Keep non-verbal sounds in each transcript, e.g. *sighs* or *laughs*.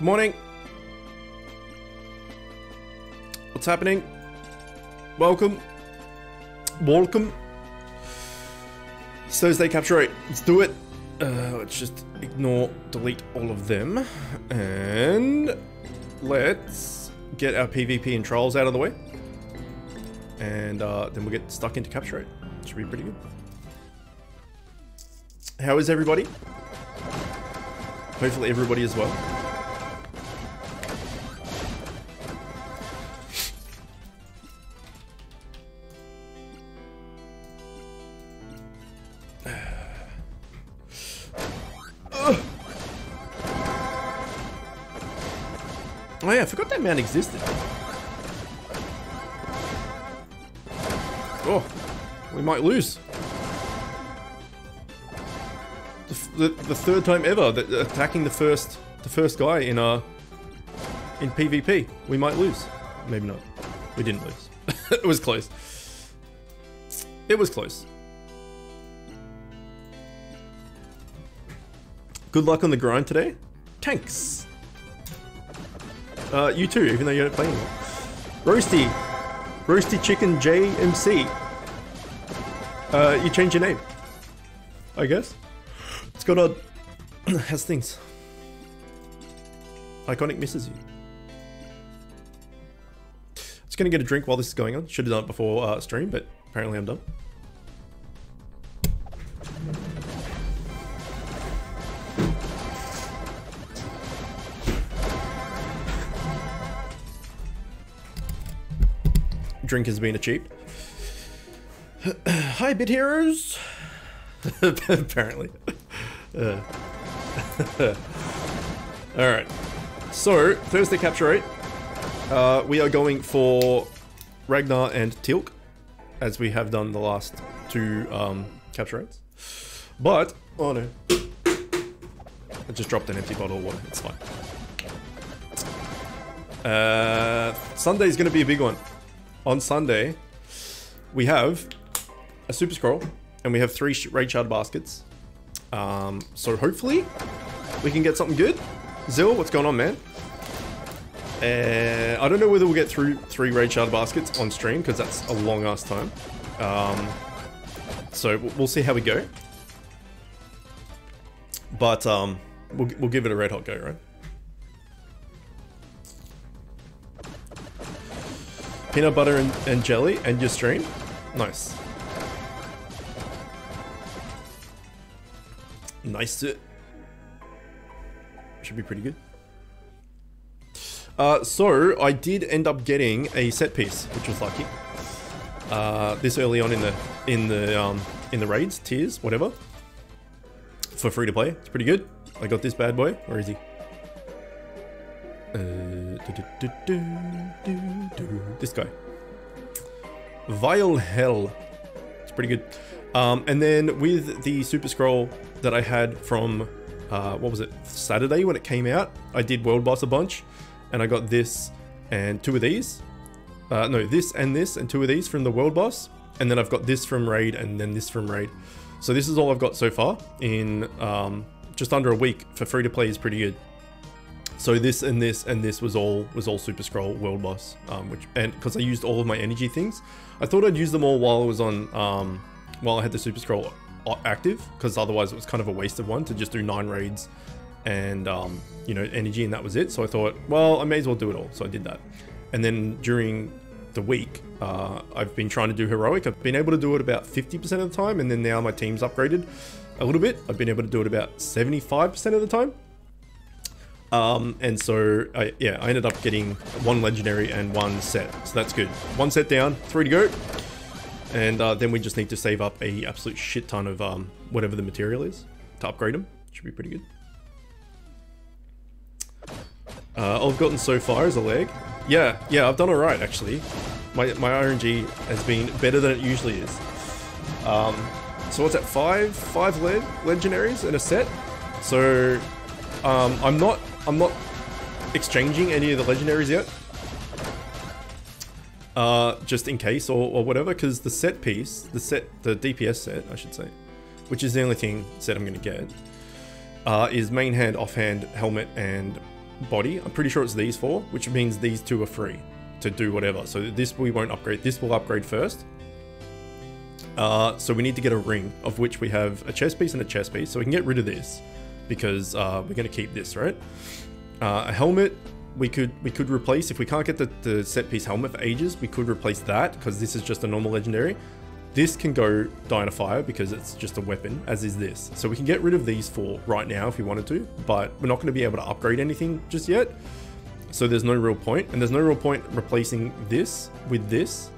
Good morning. What's happening? Welcome. Welcome. It's Thursday capture rate. Let's do it. Uh, let's just ignore, delete all of them. And let's get our PvP and trials out of the way. And uh, then we'll get stuck into capture rate. Should be pretty good. How is everybody? Hopefully everybody as well. Man existed. Oh, we might lose. The, the, the third time ever that attacking the first the first guy in uh in PvP. We might lose. Maybe not. We didn't lose. *laughs* it was close. It was close. Good luck on the grind today. Tanks. Uh, you too, even though you're not playing it. Roasty. Roasty Chicken JMC. Uh, you change your name. I guess. It's got odd. *clears throat* has things. Iconic misses you. Just gonna get a drink while this is going on. Should have done it before uh, stream, but apparently I'm done. Drink has been achieved. *clears throat* Hi, bit heroes. *laughs* Apparently. Uh. *laughs* All right. So Thursday capture rate. Uh, we are going for Ragnar and Tealk, as we have done the last two um, capture rates. But oh no, I just dropped an empty bottle of water. It's fine. Uh, Sunday is going to be a big one on Sunday, we have a Super Scroll, and we have three Raid Shard baskets. Um, so hopefully, we can get something good. Zill, what's going on, man? Uh, I don't know whether we'll get through three Raid Shard baskets on stream, because that's a long-ass time. Um, so we'll see how we go. But um, we'll, we'll give it a red hot go, right? Peanut butter and, and jelly and your stream? Nice. Nice. Should be pretty good. Uh, so, I did end up getting a set piece, which was lucky. Uh, this early on in the in the um, in the raids, tiers, whatever. For free to play. It's pretty good. I got this bad boy. Where is he? This guy. Vile Hell. It's pretty good. Um, and then with the Super Scroll that I had from, uh, what was it, Saturday when it came out, I did World Boss a bunch. And I got this and two of these. Uh, no, this and this and two of these from the World Boss. And then I've got this from Raid and then this from Raid. So this is all I've got so far in um, just under a week for free to play is pretty good. So this and this and this was all was all Super Scroll World Boss, um, which and because I used all of my energy things, I thought I'd use them all while I was on um, while I had the Super Scroll active, because otherwise it was kind of a waste of one to just do nine raids and um, you know energy and that was it. So I thought, well, I may as well do it all. So I did that, and then during the week, uh, I've been trying to do heroic. I've been able to do it about 50% of the time, and then now my team's upgraded a little bit. I've been able to do it about 75% of the time. Um, and so, I, yeah, I ended up getting one legendary and one set. So that's good. One set down, three to go. And uh, then we just need to save up a absolute shit ton of um, whatever the material is to upgrade them. Should be pretty good. Uh, all I've gotten so far is a leg. Yeah, yeah, I've done alright actually. My, my RNG has been better than it usually is. Um, so what's that, five, five le legendaries in a set? So um, I'm not I'm not exchanging any of the legendaries yet. Uh, just in case or, or whatever, because the set piece, the set, the DPS set, I should say, which is the only thing set I'm going to get, uh, is main hand, offhand, helmet, and body. I'm pretty sure it's these four, which means these two are free to do whatever. So this we won't upgrade. This will upgrade first. Uh, so we need to get a ring, of which we have a chest piece and a chest piece. So we can get rid of this because uh, we're going to keep this, right? Uh, a helmet, we could we could replace if we can't get the, the set piece helmet for ages we could replace that because this is just a normal legendary. This can go Fire because it's just a weapon as is this. So we can get rid of these four right now if we wanted to but we're not going to be able to upgrade anything just yet. So there's no real point and there's no real point replacing this with this.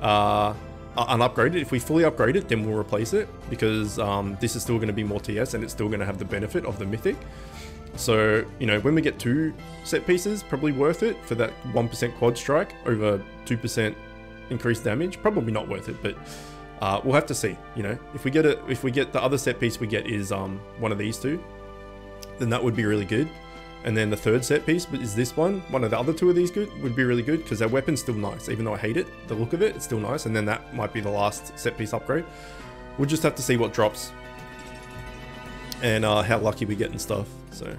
Uh unupgraded if we fully upgrade it then we'll replace it because um, this is still going to be more TS and it's still going to have the benefit of the mythic so, you know, when we get two set pieces, probably worth it for that 1% quad strike over 2% increased damage. Probably not worth it, but uh, we'll have to see. You know, if we get it, if we get the other set piece we get is um, one of these two, then that would be really good. And then the third set piece is this one. One of the other two of these good would be really good because our weapon's still nice. Even though I hate it, the look of it, it's still nice. And then that might be the last set piece upgrade. We'll just have to see what drops and uh, how lucky we get and stuff. So,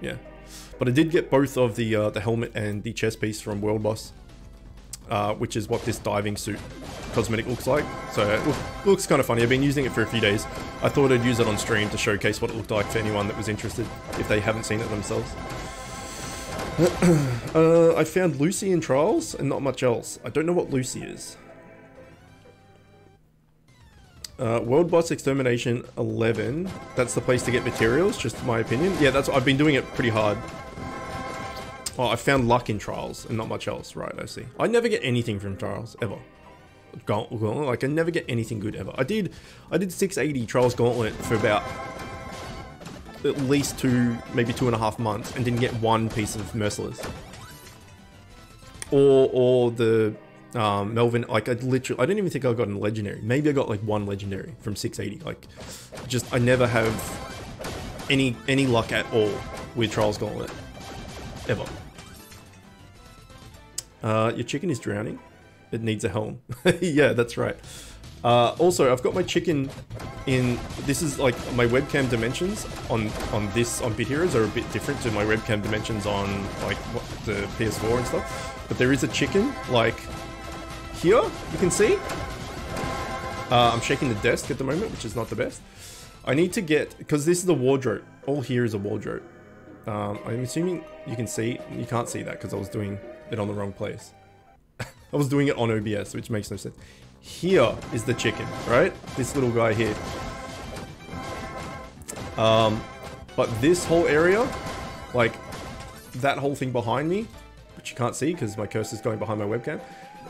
yeah. But I did get both of the uh, the helmet and the chest piece from World Boss, uh, which is what this diving suit cosmetic looks like. So it looks kind of funny. I've been using it for a few days. I thought I'd use it on stream to showcase what it looked like for anyone that was interested, if they haven't seen it themselves. *clears throat* uh, I found Lucy in Trials and not much else. I don't know what Lucy is. Uh, World Boss Extermination 11. That's the place to get materials, just my opinion. Yeah, that's I've been doing it pretty hard. Oh, I found luck in Trials and not much else. Right, I see. I never get anything from Trials, ever. Gauntlet, like, I never get anything good, ever. I did, I did 680 Trials Gauntlet for about at least two, maybe two and a half months and didn't get one piece of Merciless. Or, or the um, Melvin, like I literally, I don't even think I got a legendary. Maybe I got like one legendary from 680. Like, just I never have any any luck at all with Trials Gauntlet, ever. Uh, your chicken is drowning. It needs a helm. *laughs* yeah, that's right. Uh, also, I've got my chicken in. This is like my webcam dimensions on on this on Bit Heroes are a bit different to my webcam dimensions on like what, the PS4 and stuff. But there is a chicken like here, you can see. Uh, I'm shaking the desk at the moment, which is not the best. I need to get, because this is a wardrobe. All here is a wardrobe. Um, I'm assuming you can see, you can't see that because I was doing it on the wrong place. *laughs* I was doing it on OBS, which makes no sense. Here is the chicken, right? This little guy here. Um, but this whole area, like that whole thing behind me, which you can't see because my cursor is going behind my webcam,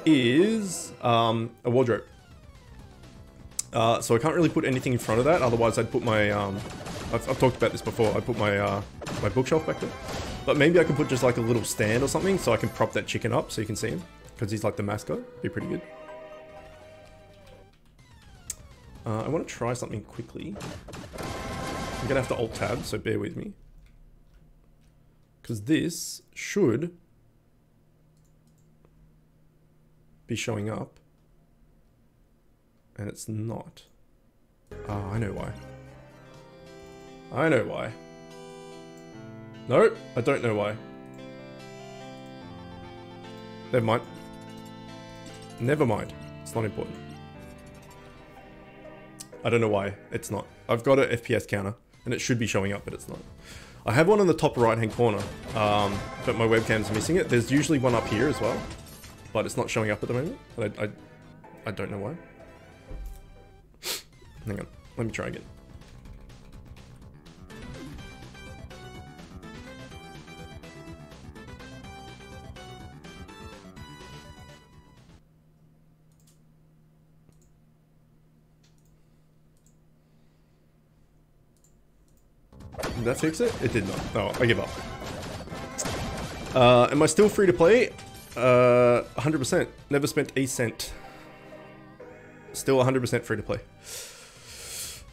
is um, a wardrobe. Uh, so I can't really put anything in front of that, otherwise I'd put my, um, I've, I've, talked about this before, I put my, uh, my bookshelf back there. But maybe I can put just like a little stand or something so I can prop that chicken up so you can see him. Because he's like the mascot, be pretty good. Uh, I want to try something quickly. I'm going to have to alt-tab, so bear with me. Because this should be showing up. And it's not. Oh, I know why. I know why. No, I don't know why. Never mind. Never mind. It's not important. I don't know why it's not. I've got an FPS counter and it should be showing up, but it's not. I have one in the top right hand corner, um, but my webcam's missing it. There's usually one up here as well but it's not showing up at the moment. I, I, I don't know why. Hang on, let me try again. That fix it? It did not. Oh, I give up. Uh, am I still free to play? Uh, 100%. Never spent a cent. Still 100% free to play.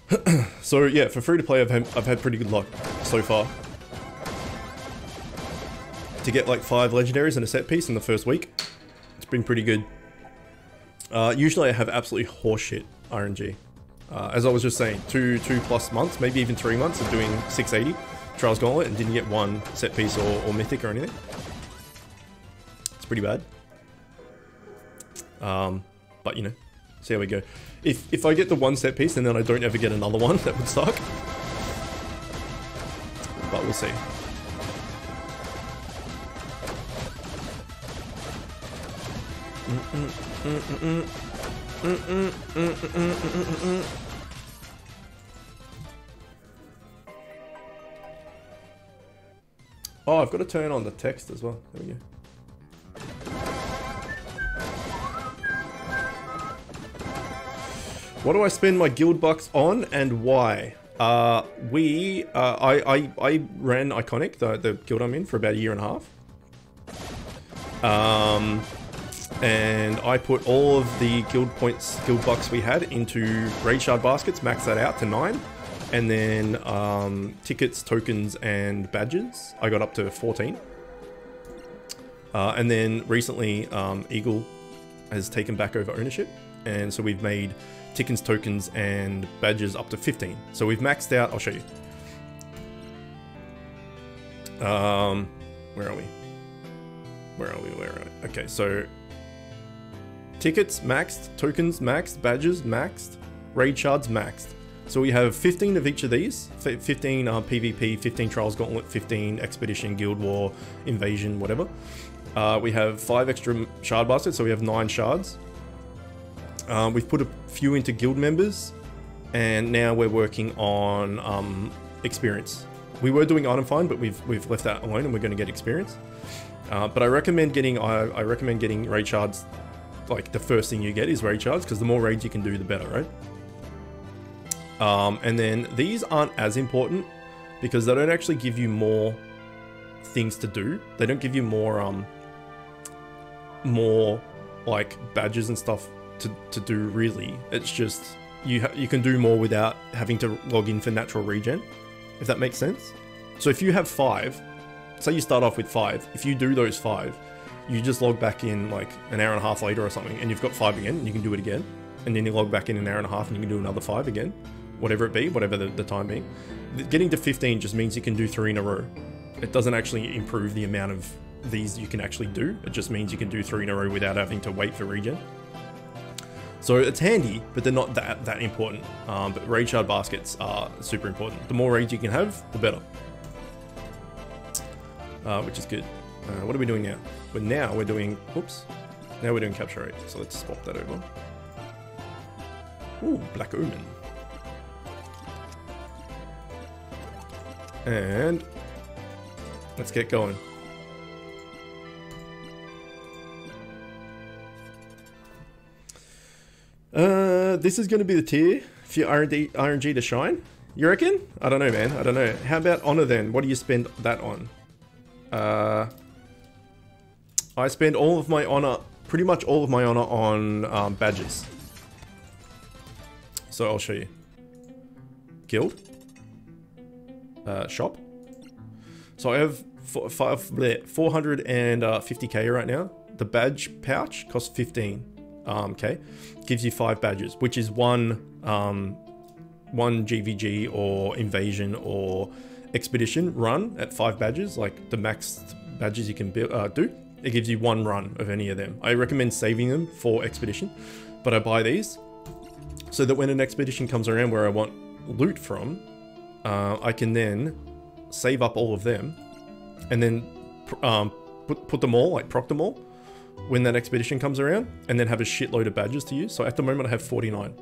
*clears throat* so yeah, for free to play, I've had, I've had pretty good luck so far. To get like five legendaries and a set piece in the first week, it's been pretty good. Uh, usually I have absolutely horseshit RNG. Uh, as I was just saying, two two plus months, maybe even three months of doing 680. Trials Gauntlet and didn't get one set piece or, or mythic or anything. It's pretty bad. Um, but you know, see how we go. If if I get the one set piece and then I don't ever get another one, *laughs* that would suck. But we'll see. Mm, mm, mm, oh, I've got to turn on the text as well. There we go. What do I spend my guild bucks on and why? Uh, we, uh, I, I, I ran Iconic, the, the guild I'm in, for about a year and a half. Um, and I put all of the guild points, guild bucks we had into raid shard baskets, max that out to nine. And then um, tickets, tokens, and badges, I got up to 14. Uh, and then recently, um, Eagle has taken back over ownership. And so we've made tickets, tokens, and badges up to 15. So we've maxed out, I'll show you. Um, where are we? Where are we? Where are we? Okay, so tickets maxed, tokens maxed, badges maxed, raid shards maxed. So we have 15 of each of these, 15 uh, PvP, 15 Trials Gauntlet, 15 Expedition, Guild War, Invasion, whatever. Uh, we have five extra shard baskets, so we have nine shards. Um, we've put a few into guild members, and now we're working on um, experience. We were doing item find, but we've we've left that alone, and we're going to get experience. Uh, but I recommend getting I, I recommend getting raid shards. Like the first thing you get is raid shards because the more raids you can do, the better, right? Um, and then these aren't as important because they don't actually give you more things to do. They don't give you more um more like badges and stuff to, to do really. It's just you you can do more without having to log in for natural regen, if that makes sense. So if you have five, say you start off with five, if you do those five, you just log back in like an hour and a half later or something, and you've got five again, and you can do it again, and then you log back in an hour and a half, and you can do another five again, whatever it be, whatever the, the time being. Getting to 15 just means you can do three in a row. It doesn't actually improve the amount of these you can actually do. It just means you can do three in a row without having to wait for regen. So it's handy, but they're not that, that important. Um, but raid shard baskets are super important. The more raids you can have, the better. Uh, which is good. Uh, what are we doing now? But now we're doing, oops, Now we're doing capture rate. So let's swap that over. Ooh, Black Omen. And let's get going. Uh, this is going to be the tier for your RNG, RNG to shine. You reckon? I don't know, man. I don't know. How about honor then? What do you spend that on? Uh, I spend all of my honor, pretty much all of my honor on um, badges. So I'll show you. Guild. Uh, shop. So I have five, 450k right now. The badge pouch costs 15 um, okay, gives you five badges, which is one um, one GVG or invasion or expedition run at five badges, like the max badges you can build, uh, do. It gives you one run of any of them. I recommend saving them for expedition, but I buy these so that when an expedition comes around where I want loot from, uh, I can then save up all of them and then um, put, put them all, like proc them all, when that expedition comes around and then have a shitload of badges to use. So at the moment I have 49.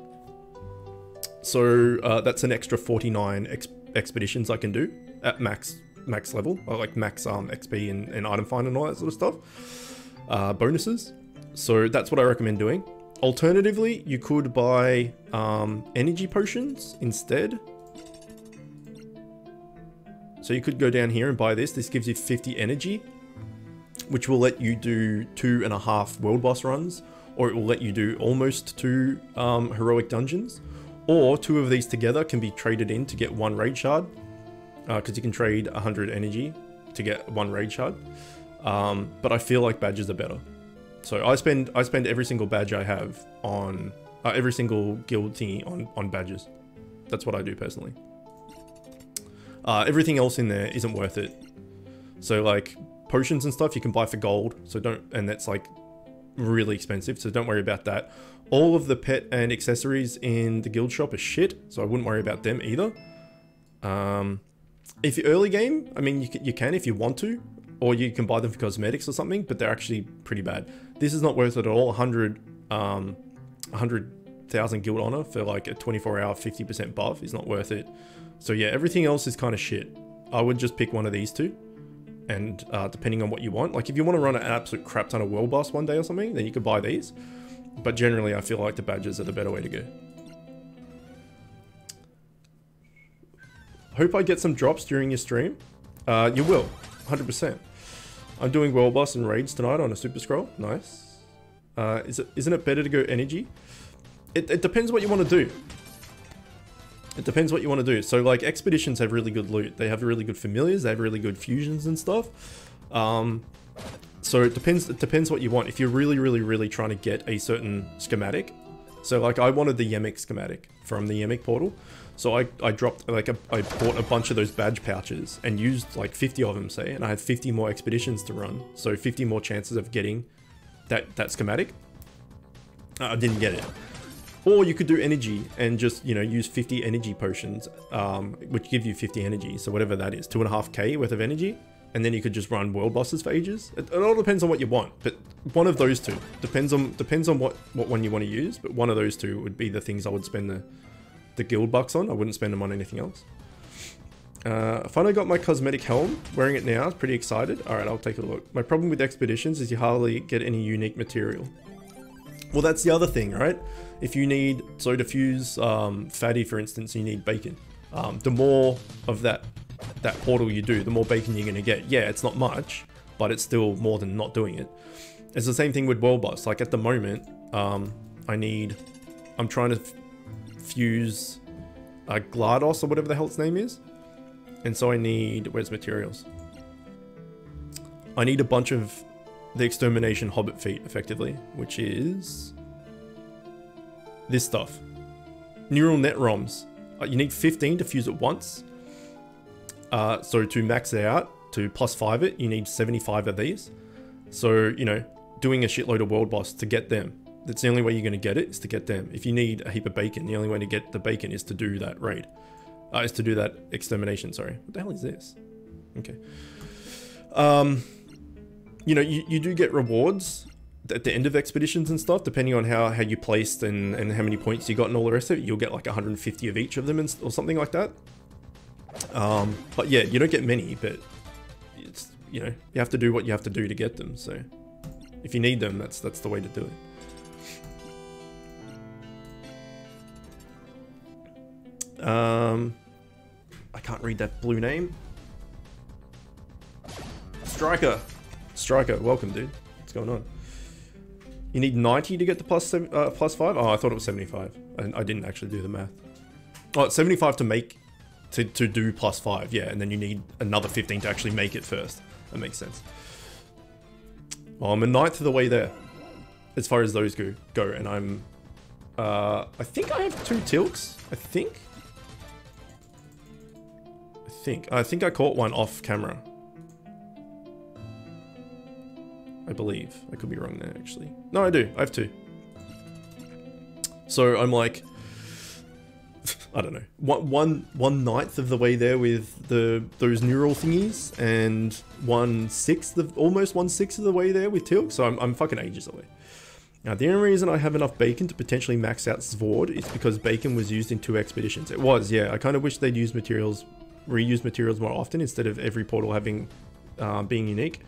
So uh, that's an extra 49 ex expeditions I can do at max max level, like max um, XP and, and, item find and all that sort of stuff. Uh, bonuses. So that's what I recommend doing. Alternatively, you could buy um, energy potions instead. So you could go down here and buy this. This gives you 50 energy which will let you do two and a half world boss runs, or it will let you do almost two um, heroic dungeons, or two of these together can be traded in to get one raid shard, because uh, you can trade 100 energy to get one raid shard. Um, but I feel like badges are better. So I spend I spend every single badge I have on uh, every single guild thingy on on badges. That's what I do personally. Uh, everything else in there isn't worth it. So like potions and stuff you can buy for gold. So don't, and that's like really expensive. So don't worry about that. All of the pet and accessories in the guild shop are shit. So I wouldn't worry about them either. Um, if you early game, I mean, you can, you can if you want to, or you can buy them for cosmetics or something, but they're actually pretty bad. This is not worth it at all. 100, um, 100,000 guild honor for like a 24 hour 50% buff is not worth it. So yeah, everything else is kind of shit. I would just pick one of these two. And uh, depending on what you want, like if you want to run an absolute crap ton of world boss one day or something, then you could buy these. But generally, I feel like the badges are the better way to go. Hope I get some drops during your stream. Uh, you will, 100%. I'm doing World Boss and Raids tonight on a Super Scroll. Nice. Uh, is it, isn't it better to go Energy? It, it depends what you want to do. It depends what you want to do. So like Expeditions have really good loot. They have really good familiars. They have really good fusions and stuff. Um, so it depends. It depends what you want. If you're really, really, really trying to get a certain schematic. So like I wanted the Yemic schematic from the Yemic portal. So I, I dropped, like, a, I bought a bunch of those badge pouches and used like 50 of them, say, and I had 50 more expeditions to run. So 50 more chances of getting that, that schematic. I didn't get it. Or you could do energy and just, you know, use 50 energy potions, um, which give you 50 energy. So whatever that is, two and a half K worth of energy. And then you could just run world bosses for ages. It, it all depends on what you want, but one of those two depends on depends on what what one you want to use. But one of those two would be the things I would spend the the guild bucks on. I wouldn't spend them on anything else. Uh, I finally got my cosmetic helm. Wearing it now. Pretty excited. Alright, I'll take a look. My problem with expeditions is you hardly get any unique material. Well, that's the other thing, right? If you need, so to fuse um, fatty, for instance, you need bacon. Um, the more of that that portal you do, the more bacon you're going to get. Yeah, it's not much, but it's still more than not doing it. It's the same thing with World Boss. Like at the moment, um, I need, I'm trying to fuse uh, GLaDOS or whatever the hell its name is. And so I need, where's materials? I need a bunch of the extermination hobbit feet effectively, which is this stuff. Neural net ROMs. Uh, you need 15 to fuse it once. Uh, so to max it out, to plus 5 it, you need 75 of these. So, you know, doing a shitload of world boss to get them. That's the only way you're going to get it, is to get them. If you need a heap of bacon, the only way to get the bacon is to do that raid. Uh, is to do that extermination, sorry. What the hell is this? Okay. Um, you know, you, you do get rewards at the end of expeditions and stuff, depending on how, how you placed and, and how many points you got and all the rest of it. You'll get like 150 of each of them and, or something like that. Um, but yeah, you don't get many, but it's, you know, you have to do what you have to do to get them. So if you need them, that's, that's the way to do it. Um, I can't read that blue name. Striker. Striker, welcome, dude. What's going on? You need 90 to get the plus, uh, plus 5? Oh, I thought it was 75. And I didn't actually do the math. Oh, it's 75 to make to, to do plus 5, yeah, and then you need another 15 to actually make it first. That makes sense. Well, I'm a ninth of the way there, as far as those go, go and I'm... Uh, I think I have two Tealks, I think? Think. I think I caught one off camera. I believe. I could be wrong there, actually. No, I do. I have two. So I'm like *laughs* I don't know, one, one, one ninth of the way there with the those neural thingies, and one sixth of, almost one sixth of the way there with Tealk, so I'm, I'm fucking ages away. Now, the only reason I have enough bacon to potentially max out Zvord is because bacon was used in two expeditions. It was, yeah. I kind of wish they'd use materials, reuse materials more often instead of every portal having, uh, being unique.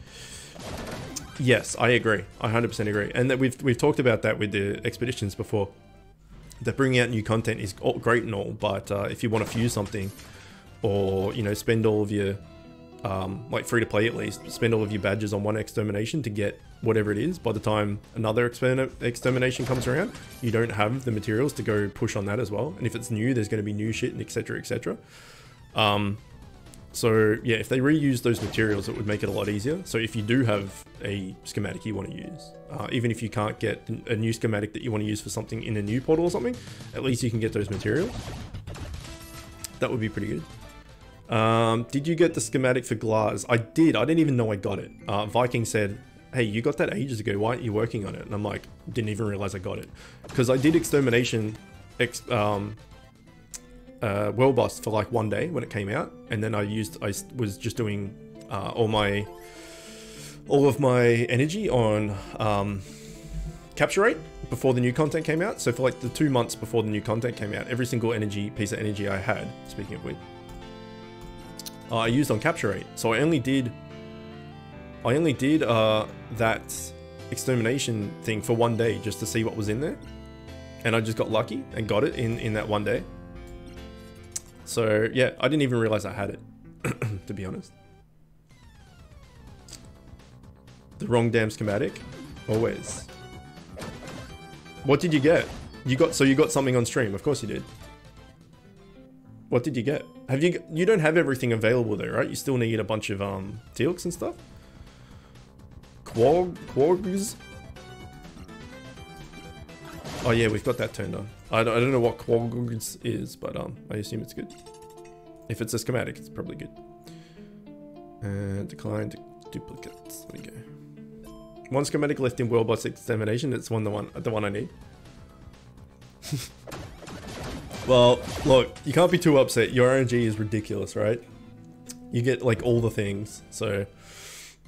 Yes, I agree. I 100% agree. And that we've, we've talked about that with the expeditions before that bringing out new content is great and all, but uh, if you want to fuse something, or you know, spend all of your um, like free to play at least, spend all of your badges on one extermination to get whatever it is. By the time another extermination comes around, you don't have the materials to go push on that as well. And if it's new, there's going to be new shit and etc. etc. Um, so yeah, if they reuse those materials, it would make it a lot easier. So if you do have a schematic you want to use, uh, even if you can't get a new schematic that you want to use for something in a new portal or something, at least you can get those materials. That would be pretty good. Um, did you get the schematic for Glass? I did. I didn't even know I got it. Uh, Viking said, hey, you got that ages ago. Why aren't you working on it? And I'm like, didn't even realize I got it. Because I did Extermination ex um, uh, World Boss for like one day when it came out. And then I used, I was just doing uh, all my, all of my energy on um, capture rate before the new content came out. So for like the two months before the new content came out, every single energy piece of energy I had, speaking of which, uh, I used on capture rate. So I only did I only did uh, that extermination thing for one day just to see what was in there. And I just got lucky and got it in, in that one day. So yeah, I didn't even realize I had it, *clears throat* to be honest. The wrong damn schematic, always. What did you get? You got, so you got something on stream, of course you did. What did you get? Have you, you don't have everything available though, right? You still need a bunch of um, Tealks and stuff? Quag, quags? Oh yeah, we've got that turned on. I don't, I don't know what quags is, but um, I assume it's good. If it's a schematic, it's probably good. And decline duplicates. There we go. One schematic left in World Boss Extermination. It's one the one the one I need. *laughs* well, look, you can't be too upset. Your RNG is ridiculous, right? You get like all the things, so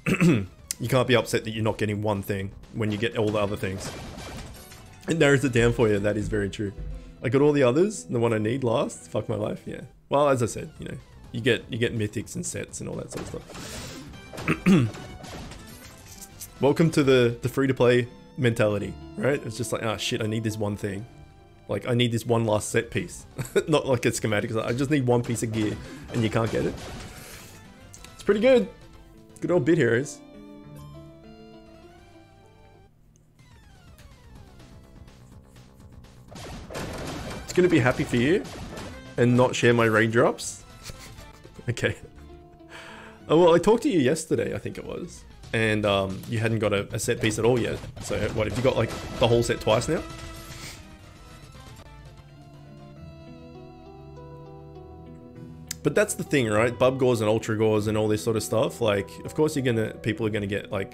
*clears throat* you can't be upset that you're not getting one thing when you get all the other things. It narrows it down for you, that is very true. I got all the others, the one I need last, fuck my life, yeah. Well, as I said, you know, you get you get mythics and sets and all that sort of stuff. *clears throat* Welcome to the, the free-to-play mentality, right? It's just like, ah, oh, shit, I need this one thing. Like, I need this one last set piece. *laughs* Not like a schematic, I just need one piece of gear, and you can't get it. It's pretty good. Good old bit heroes. Gonna be happy for you and not share my raindrops? *laughs* okay. Oh, well, I talked to you yesterday, I think it was. And um, you hadn't got a, a set piece at all yet. So what, have you got like the whole set twice now? But that's the thing, right? Bub Gores and Ultra Gores and all this sort of stuff. Like, of course you're gonna, people are gonna get like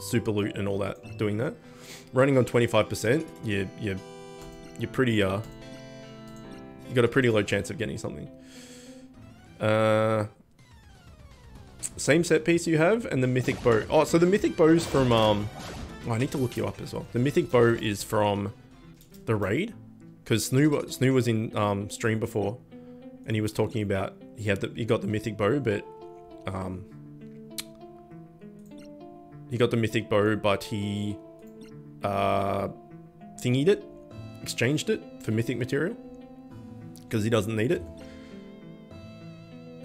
super loot and all that doing that. Running on 25%, you, you, you're pretty, uh, you got a pretty low chance of getting something. Uh, same set piece you have, and the mythic bow. Oh, so the mythic bow's from, um, oh, I need to look you up as well. The mythic bow is from the raid, because Snoo, Snoo was in um, stream before, and he was talking about, he had the, he got the mythic bow, but, um, he got the mythic bow, but he, uh, thingied it, exchanged it for mythic material because he doesn't need it.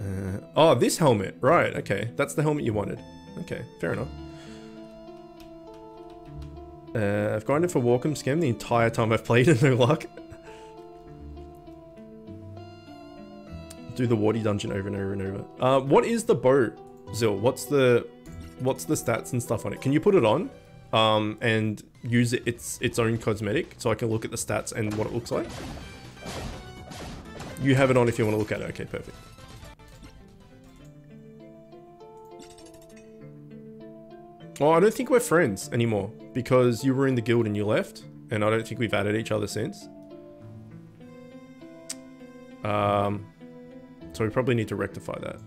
Uh, oh, this helmet. Right, okay. That's the helmet you wanted. Okay, fair enough. Uh, I've grinded for Walkham Scam the entire time I've played and *laughs* no luck. Do the Warty dungeon over and over and over. Uh, what is the boat, Zil? What's the what's the stats and stuff on it? Can you put it on um, and use it, its its own cosmetic so I can look at the stats and what it looks like? You have it on if you want to look at it. Okay, perfect. Oh, I don't think we're friends anymore because you were in the guild and you left, and I don't think we've added each other since. Um, so we probably need to rectify that.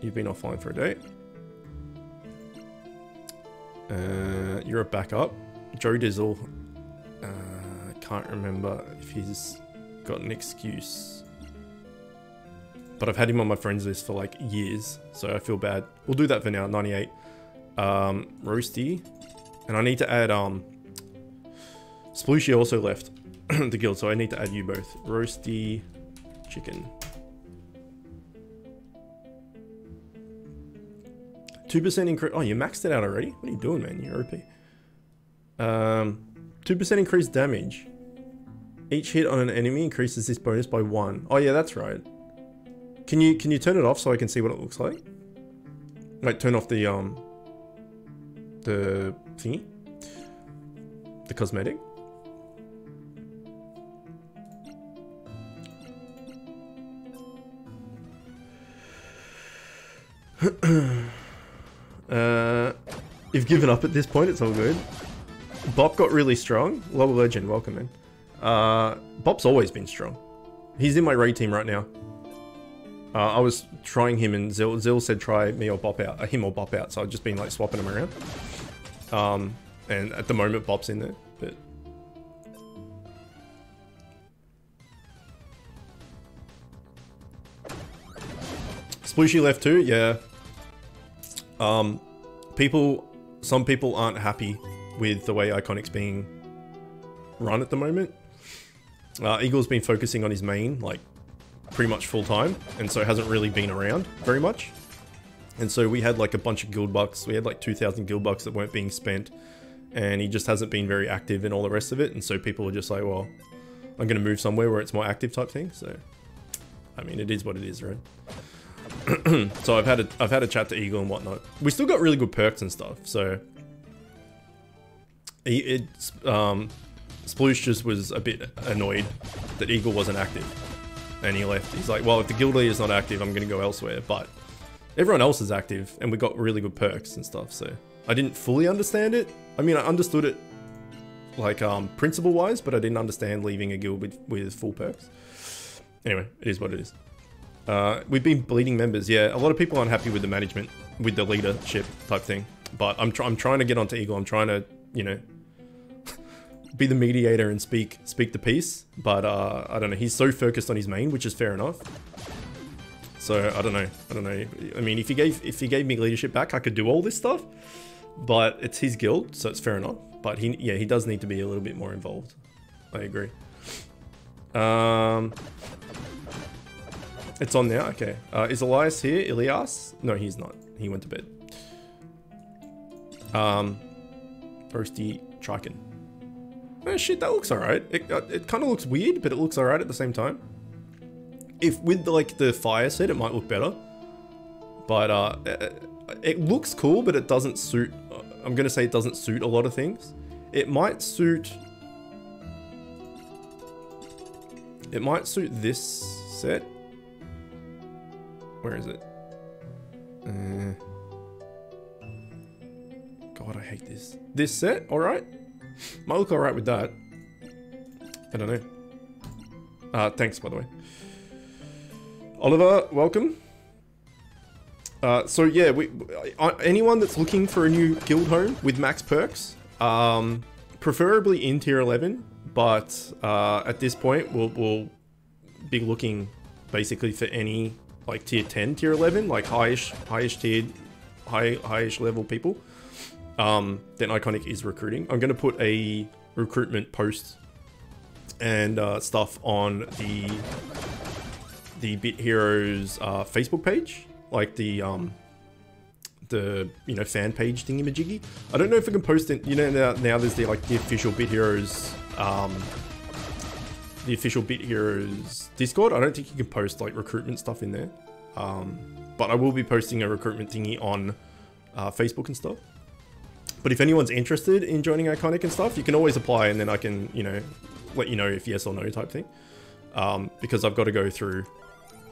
You've been offline for a day. Uh, you're a backup. Joe Dizzle can't remember if he's got an excuse. But I've had him on my friends list for like years, so I feel bad. We'll do that for now, 98. Um, Roasty. And I need to add, um, Splooshy also left *clears throat* the guild, so I need to add you both. Roasty chicken. 2% increase. Oh, you maxed it out already? What are you doing, man? You're OP. Um, 2% increased damage. Each hit on an enemy increases this bonus by one. Oh yeah, that's right. Can you can you turn it off so I can see what it looks like? Like turn off the um the thingy? The cosmetic? *clears throat* uh, you've given up at this point, it's all good. Bop got really strong. Lobble Legend, welcome in. Uh, Bop's always been strong. He's in my raid team right now. Uh, I was trying him and Zil, Zill said try me or Bop out, uh, him or Bop out. So I've just been like swapping them around. Um, and at the moment Bop's in there, but Splooshy left too, yeah. Um, people, some people aren't happy with the way Iconic's being run at the moment. Uh, Eagle's been focusing on his main, like, pretty much full time, and so hasn't really been around very much. And so we had like a bunch of guild bucks, we had like 2,000 guild bucks that weren't being spent, and he just hasn't been very active in all the rest of it, and so people are just like, well, I'm gonna move somewhere where it's more active type thing, so, I mean, it is what it is, right? *clears throat* so I've had a I've had a chat to Eagle and whatnot. We still got really good perks and stuff. So it, it um, Sploosh just was a bit annoyed that Eagle wasn't active, and he left. He's like, well, if the guild is not active, I'm gonna go elsewhere. But everyone else is active, and we got really good perks and stuff. So I didn't fully understand it. I mean, I understood it like um, principle wise, but I didn't understand leaving a guild with with full perks. Anyway, it is what it is. Uh, we've been bleeding members, yeah. A lot of people aren't happy with the management, with the leadership type thing. But I'm, tr I'm trying to get onto Eagle. I'm trying to, you know, be the mediator and speak speak the peace. But uh, I don't know. He's so focused on his main, which is fair enough. So I don't know. I don't know. I mean, if he gave if he gave me leadership back, I could do all this stuff. But it's his guild, so it's fair enough. But he, yeah, he does need to be a little bit more involved. I agree. Um, it's on now? Okay. Uh, is Elias here? Elias? No, he's not. He went to bed. Um, Thirsty Triken. Oh shit, that looks alright. It, uh, it kind of looks weird, but it looks alright at the same time. If with the, like the fire set, it might look better. But uh, it, it looks cool, but it doesn't suit. Uh, I'm gonna say it doesn't suit a lot of things. It might suit. It might suit this set where is it? Uh, God, I hate this. This set, alright. Might look alright with that. I don't know. Uh, thanks, by the way. Oliver, welcome. Uh, so yeah, we, uh, anyone that's looking for a new guild home with max perks, um, preferably in tier 11, but uh, at this point we'll, we'll be looking basically for any like tier 10, tier 11, like highish, highish tiered, high, highish level people, um, then Iconic is recruiting. I'm going to put a recruitment post and uh, stuff on the the Bit Heroes uh, Facebook page, like the um, the you know fan page thingy majiggy. I don't know if I can post it. You know now, now there's the like the official Bit Heroes um, the official Bit Heroes Discord. I don't think you can post like recruitment stuff in there. Um, but I will be posting a recruitment thingy on uh, Facebook and stuff. But if anyone's interested in joining Iconic and stuff, you can always apply and then I can, you know, let you know if yes or no type thing. Um, because I've got to go through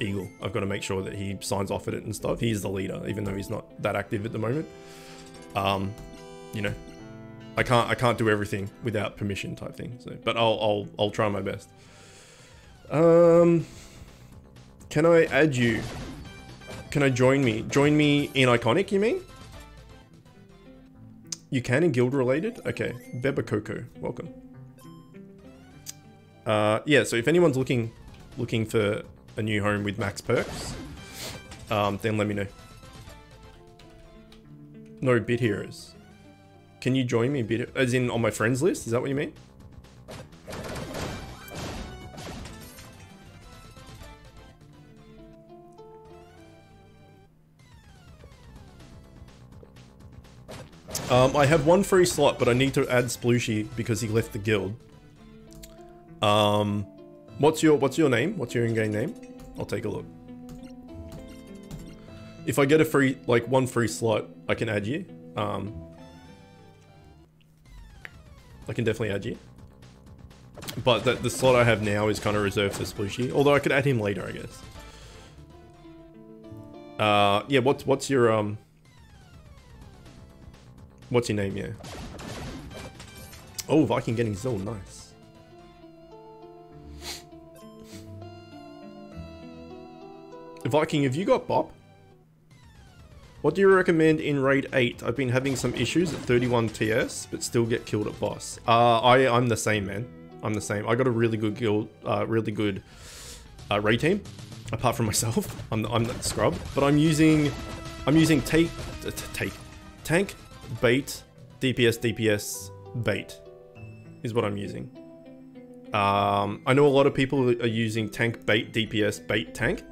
Eagle. I've got to make sure that he signs off at it and stuff. He's the leader, even though he's not that active at the moment. Um, you know, I can't I can't do everything without permission type thing. So, but I'll I'll I'll try my best. Um, can I add you? Can I join me? Join me in Iconic, you mean? You can in guild related? Okay, Beba Coco, welcome. Uh, yeah, so if anyone's looking looking for a new home with max perks, um, then let me know. No bit heroes. Can you join me bit as in on my friends list? Is that what you mean? Um, I have one free slot, but I need to add Splooshy because he left the guild. Um, what's your what's your name? What's your in-game name? I'll take a look. If I get a free like one free slot, I can add you. Um, I can definitely add you. But the, the slot I have now is kind of reserved for Splooshy. Although I could add him later, I guess. Uh, yeah, what's what's your um, what's your name? Yeah. Oh, Viking getting Zil, nice. Viking, have you got Bop? What do you recommend in Raid 8? I've been having some issues at 31 TS, but still get killed at boss. Uh, I, I'm the same, man. I'm the same. I got a really good guild, uh, really good uh, raid team, apart from *laughs* myself. I'm, I'm that scrub, but I'm using, I'm using take, take, tank, bait, DPS, DPS, bait, is what I'm using. Um, I know a lot of people are using tank, bait, DPS, bait, tank,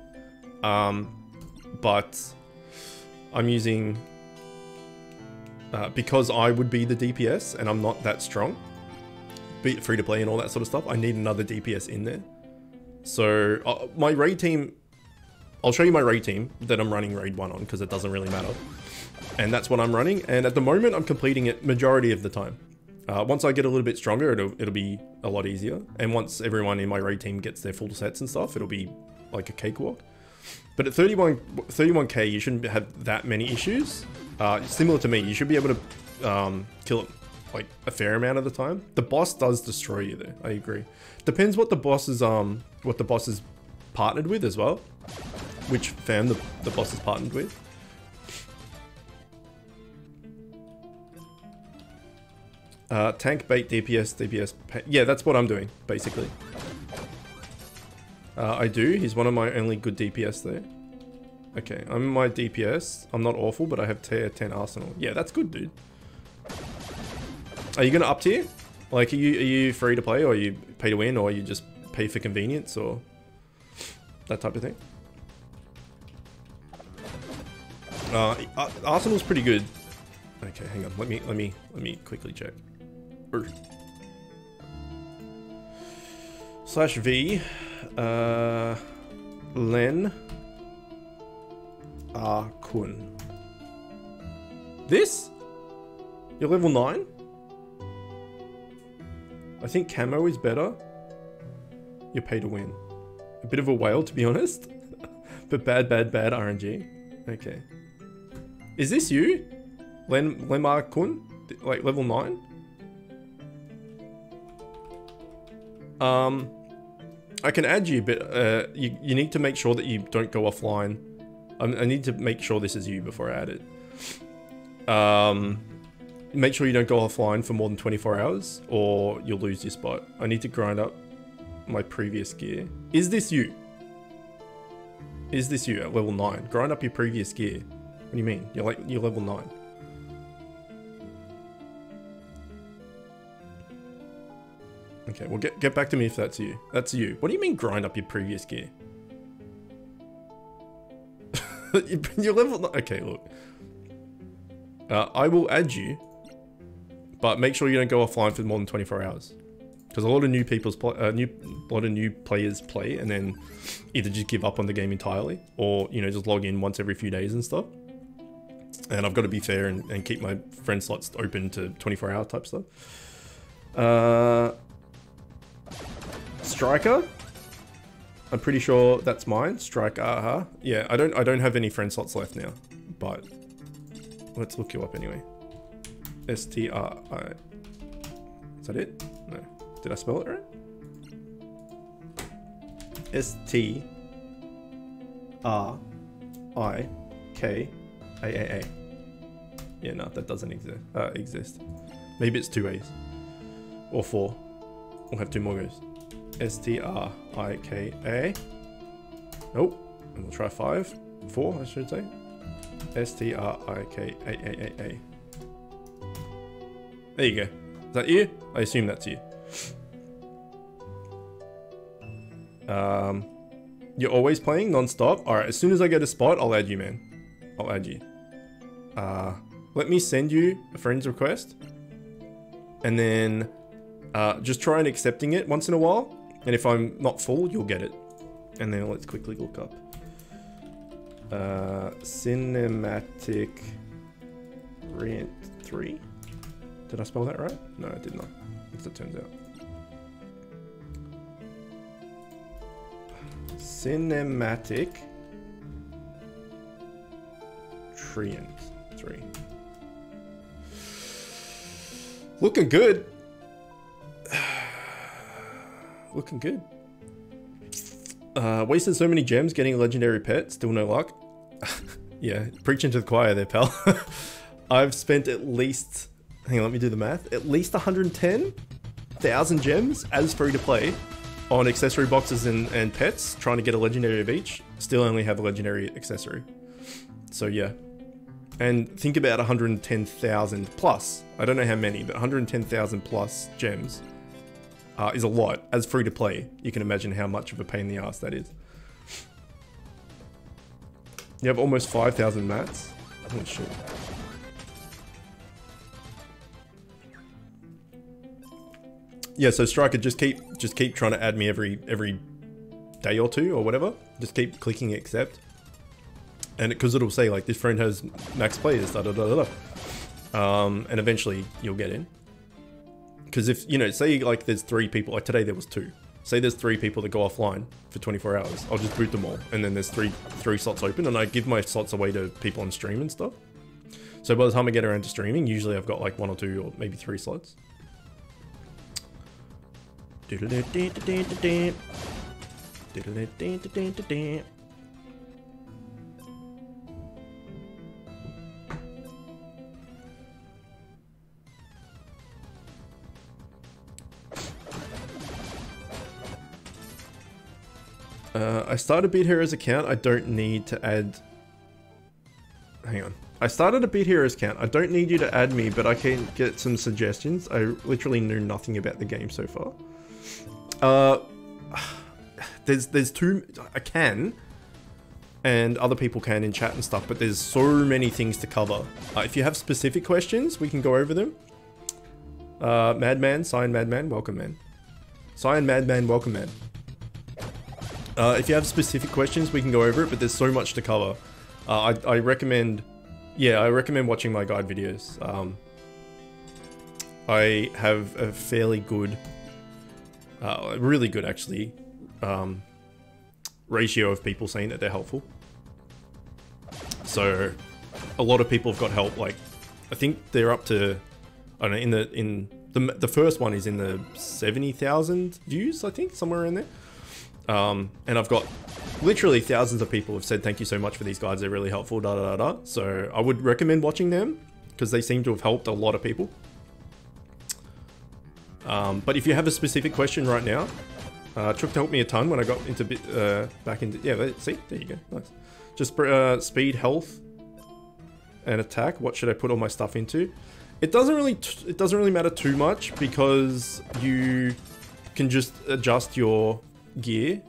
um, but I'm using uh, because I would be the DPS and I'm not that strong, free to play and all that sort of stuff. I need another DPS in there. So uh, my raid team, I'll show you my raid team that I'm running raid one on because it doesn't really matter. And that's what I'm running. And at the moment, I'm completing it majority of the time. Uh, once I get a little bit stronger, it'll, it'll be a lot easier. And once everyone in my raid team gets their full sets and stuff, it'll be like a cakewalk. But at 31, 31k, you shouldn't have that many issues. Uh, similar to me, you should be able to um, kill it like a fair amount of the time. The boss does destroy you though, I agree. Depends what the boss is, um, what the boss is partnered with as well. Which fam the, the boss is partnered with. Uh, tank, bait, DPS, DPS. Yeah, that's what I'm doing, basically. Uh, I do. He's one of my only good DPS there. Okay, I'm my DPS. I'm not awful, but I have tier 10 arsenal. Yeah, that's good, dude. Are you going to up tier? Like, are you, are you free to play, or you pay to win, or you just pay for convenience, or that type of thing? Uh, Arsenal's pretty good. Okay, hang on. Let me let me let me quickly check. Slash V. Uh, Len. Ah Kun. This? You're level 9? I think camo is better. You pay to win. A bit of a whale, to be honest. *laughs* but bad, bad, bad RNG. Okay. Is this you? Len Lemar Kun? Like level 9? Um, I can add you, but uh, you, you need to make sure that you don't go offline. Um, I need to make sure this is you before I add it. Um, make sure you don't go offline for more than 24 hours or you'll lose your spot. I need to grind up my previous gear. Is this you? Is this you at level 9? Grind up your previous gear. What do you mean? You're like, you're level 9. Okay, well get, get back to me if that's you. That's you. What do you mean grind up your previous gear? *laughs* You're level... Okay, look. Uh, I will add you, but make sure you don't go offline for more than 24 hours. Because a lot of new people's play, uh, new, a lot of new players play and then either just give up on the game entirely or, you know, just log in once every few days and stuff. And I've got to be fair and, and keep my friend slots open to 24 hour type stuff. Uh, Striker. I'm pretty sure that's mine. Striker. Uh -huh. Yeah, I don't I don't have any friend slots left now, but let's look you up anyway. S T R I. Is that it? No. Did I spell it right? S T R I K A A A. Yeah, no, that doesn't exist. Uh, exist. Maybe it's two A's or four. We'll have two more goes. S-T-R-I-K-A. Nope. And we'll try five. Four, I should say. S-T-R-I-K-A-A-A-A. There you go. Is that you? I assume that's you. Um, you're always playing non-stop? Alright, as soon as I get a spot, I'll add you, man. I'll add you. Uh, let me send you a friend's request. And then uh, just try and accepting it once in a while. And if I'm not full, you'll get it. And then let's quickly look up. Uh, cinematic Rent 3? Did I spell that right? No, I did not. As it turns out. Cinematic Treant. Three. Looking good. Looking good. Uh, wasted so many gems getting a legendary pet, still no luck. *laughs* yeah, preaching to the choir there, pal. *laughs* I've spent at least, hang on, let me do the math, at least 110,000 gems as free to play on accessory boxes and, and pets, trying to get a legendary of each. Still only have a legendary accessory. So yeah. And think about 110,000 plus. I don't know how many, but 110,000 plus gems uh, is a lot. As free to play, you can imagine how much of a pain in the ass that is. You have almost 5,000 mats. Oh. Yeah, so Striker, just keep just keep trying to add me every every day or two or whatever. Just keep clicking accept. And because it, will say like this friend has max players, da da da da. da. Um, and eventually you'll get in. Because if, you know, say like there's three people, like today there was two. Say there's three people that go offline for 24 hours. I'll just boot them all. And then there's three three slots open and I give my slots away to people on stream and stuff. So by the time I get around to streaming, usually I've got like one or two or maybe three slots. Uh, I started Bit Heroes account. I don't need to add... Hang on. I started a Bit Heroes account. I don't need you to add me, but I can get some suggestions. I literally knew nothing about the game so far. Uh, *sighs* there's there's two... I can, and other people can in chat and stuff, but there's so many things to cover. Uh, if you have specific questions, we can go over them. Uh, Madman, Cyan Madman, welcome man. Cyan Madman, welcome man. Uh, if you have specific questions, we can go over it, but there's so much to cover. Uh, I, I, recommend, yeah, I recommend watching my guide videos. Um, I have a fairly good, uh, really good actually, um, ratio of people saying that they're helpful. So, a lot of people have got help. Like, I think they're up to, I don't know, in the in the the first one is in the seventy thousand views. I think somewhere in there. Um, and I've got literally thousands of people have said thank you so much for these guides. They're really helpful. Da da da da. So I would recommend watching them because they seem to have helped a lot of people. Um, but if you have a specific question right now, uh, Chook helped me a ton when I got into bit uh, back into yeah. See, there you go. Nice. Just uh, speed, health, and attack. What should I put all my stuff into? It doesn't really it doesn't really matter too much because you can just adjust your gear.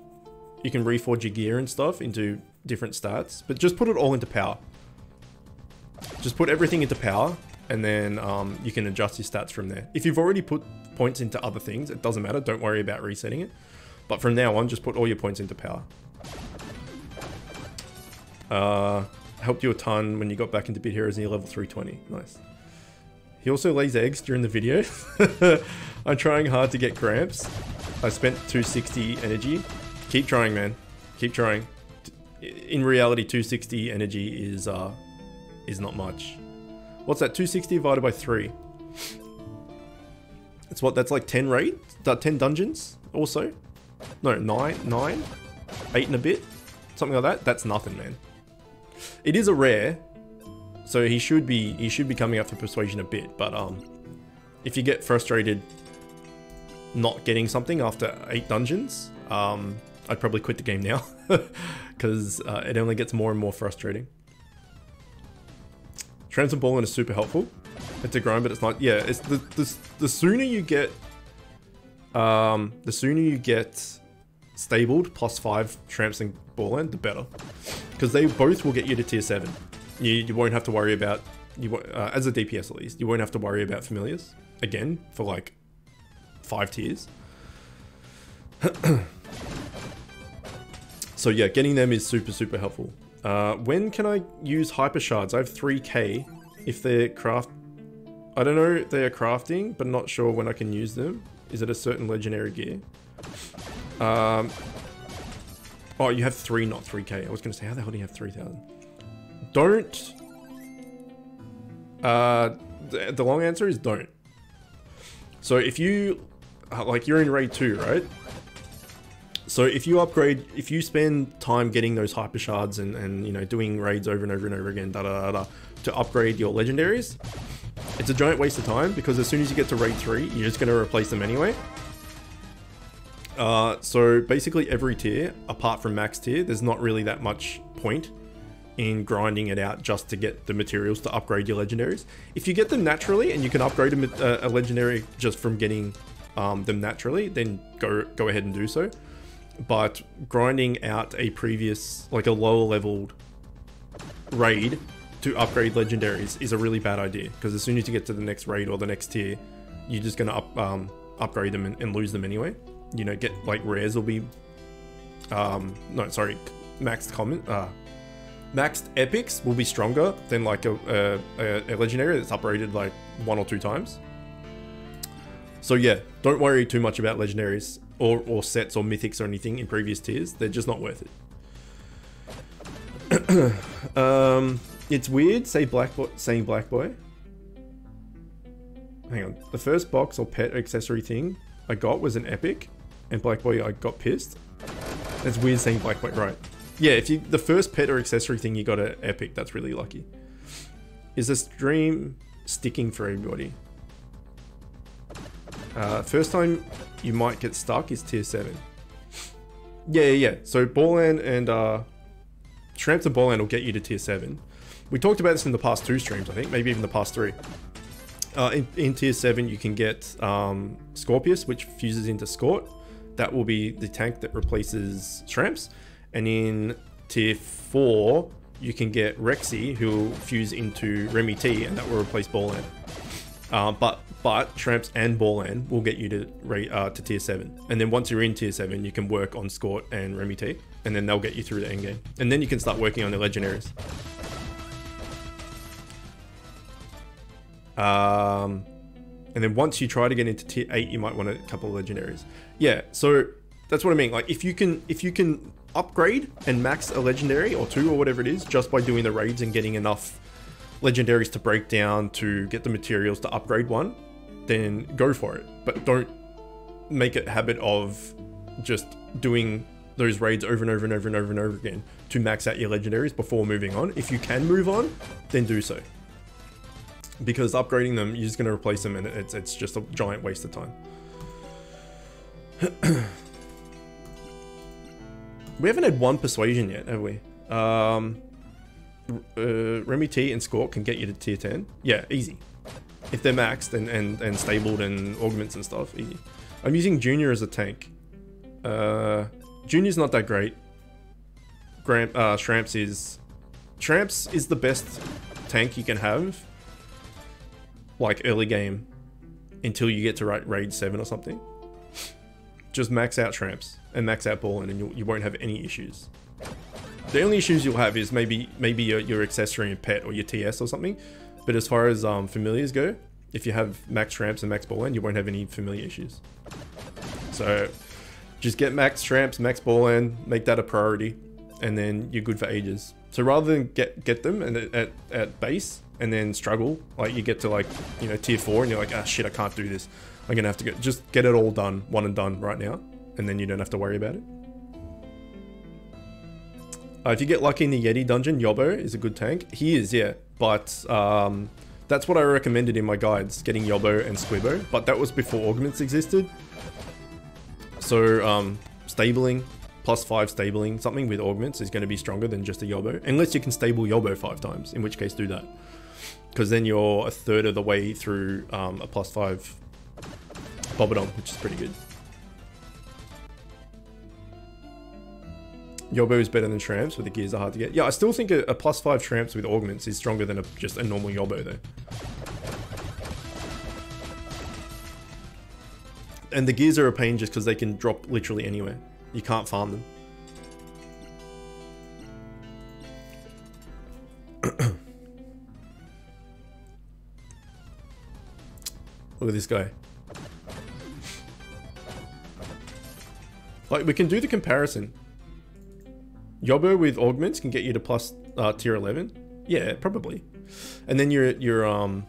You can reforge your gear and stuff into different stats, but just put it all into power. Just put everything into power, and then um, you can adjust your stats from there. If you've already put points into other things, it doesn't matter. Don't worry about resetting it. But from now on, just put all your points into power. Uh, helped you a ton when you got back into Bit Heroes and you're level 320. Nice. He also lays eggs during the video. *laughs* I'm trying hard to get cramps. I spent 260 energy. Keep trying, man. Keep trying. In reality, 260 energy is uh, is not much. What's that? 260 divided by 3. It's what? That's like 10 raid? 10 dungeons also? No, 9? 9? 8 and a bit? Something like that? That's nothing, man. It is a rare, so he should be he should be coming up for persuasion a bit, but um if you get frustrated not getting something after eight dungeons, um, I'd probably quit the game now *laughs* because uh, it only gets more and more frustrating. Transom Ballan is super helpful. It's a grind, but it's not. Yeah, it's the the, the sooner you get, um, the sooner you get stabled plus five Tramps and Ballan, the better, because they both will get you to tier seven. You you won't have to worry about you uh, as a DPS at least. You won't have to worry about familiars again for like five tiers. *coughs* so yeah, getting them is super, super helpful. Uh, when can I use hyper shards? I have 3k. If they're craft... I don't know they are crafting, but not sure when I can use them. Is it a certain legendary gear? Um, oh, you have three, not 3k. I was going to say, how the hell do you have 3,000? Don't Uh, the, the long answer is don't. So if you, uh, like you're in raid 2, right? So if you upgrade, if you spend time getting those hyper shards and, and you know doing raids over and over and over again, da da da da, to upgrade your legendaries, it's a giant waste of time because as soon as you get to raid 3, you're just going to replace them anyway. Uh, so basically every tier, apart from max tier, there's not really that much point in grinding it out just to get the materials to upgrade your legendaries. If you get them naturally and you can upgrade a, uh, a legendary just from getting um, them naturally, then go go ahead and do so. But grinding out a previous, like a lower leveled raid to upgrade legendaries is a really bad idea because as soon as you get to the next raid or the next tier, you're just gonna up, um, upgrade them and, and, lose them anyway. You know, get like rares will be, um, no, sorry, maxed common, uh, maxed epics will be stronger than like a, a, a legendary that's upgraded like one or two times. So yeah, don't worry too much about legendaries or, or sets or mythics or anything in previous tiers. They're just not worth it. *clears throat* um, it's weird say black boy, saying black boy. Hang on. The first box or pet accessory thing I got was an epic, and black boy I got pissed. It's weird saying black boy, right? Yeah, if you the first pet or accessory thing you got an epic, that's really lucky. Is the stream sticking for everybody? Uh, first time you might get stuck is tier 7. Yeah, yeah, yeah. So Ballan and uh, Shramps and Ballan will get you to tier 7. We talked about this in the past two streams, I think, maybe even the past three. Uh, in, in, tier 7 you can get um, Scorpius, which fuses into Scort. That will be the tank that replaces Shramps. And in tier 4, you can get Rexy, who will fuse into Remy T, and that will replace Ballan. Uh, but but Tramps and Ballan will get you to uh, to tier 7. And then once you're in tier 7, you can work on Scort and Remy T, and then they'll get you through the endgame. And then you can start working on the legendaries. Um, and then once you try to get into tier 8, you might want a couple of legendaries. Yeah, so that's what I mean. Like if you can if you can upgrade and max a legendary or two or whatever it is just by doing the raids and getting enough legendaries to break down to get the materials to upgrade one, then go for it. But don't make it habit of just doing those raids over and over and over and over and over again to max out your legendaries before moving on. If you can move on, then do so. Because upgrading them, you're just going to replace them and it's, it's just a giant waste of time. *clears throat* We haven't had one persuasion yet, have we? Um, uh, Remy T and Scort can get you to tier 10. Yeah, easy. If they're maxed and, and, and stabled and augments and stuff, easy. I'm using Junior as a tank. Uh, Junior's not that great. Gram uh, Shramps is... Shramps is the best tank you can have. Like, early game. Until you get to raid 7 or something. Just max out Shramps and max out Ballan you, you won't have any issues. The only issues you'll have is maybe maybe your, your accessory and pet or your TS or something. But as far as um, familiars go, if you have max tramps and max Ballan, you won't have any familiar issues. So just get max tramps, max Ballan, make that a priority, and then you're good for ages. So rather than get get them and at, at base and then struggle, like you get to like, you know, tier four and you're like, ah shit, I can't do this. I'm gonna have to get just get it all done, one and done right now and then you don't have to worry about it. Uh, if you get lucky in the Yeti dungeon, Yobo is a good tank. He is, yeah, but um, that's what I recommended in my guides, getting Yobo and Squibbo, but that was before augments existed. So um, stabling, plus five stabling, something with augments is going to be stronger than just a Yobo, unless you can stable Yobo five times, in which case do that. Because then you're a third of the way through um, a plus five Bobodom, which is pretty good. Yobo is better than Tramps, but the gears are hard to get. Yeah, I still think a, a plus 5 Tramps with augments is stronger than a, just a normal Yobo, though. And the gears are a pain just because they can drop literally anywhere. You can't farm them. *clears throat* Look at this guy. Like, we can do the comparison. Yobo with augments can get you to plus uh, tier 11? Yeah, probably. And then you're you're um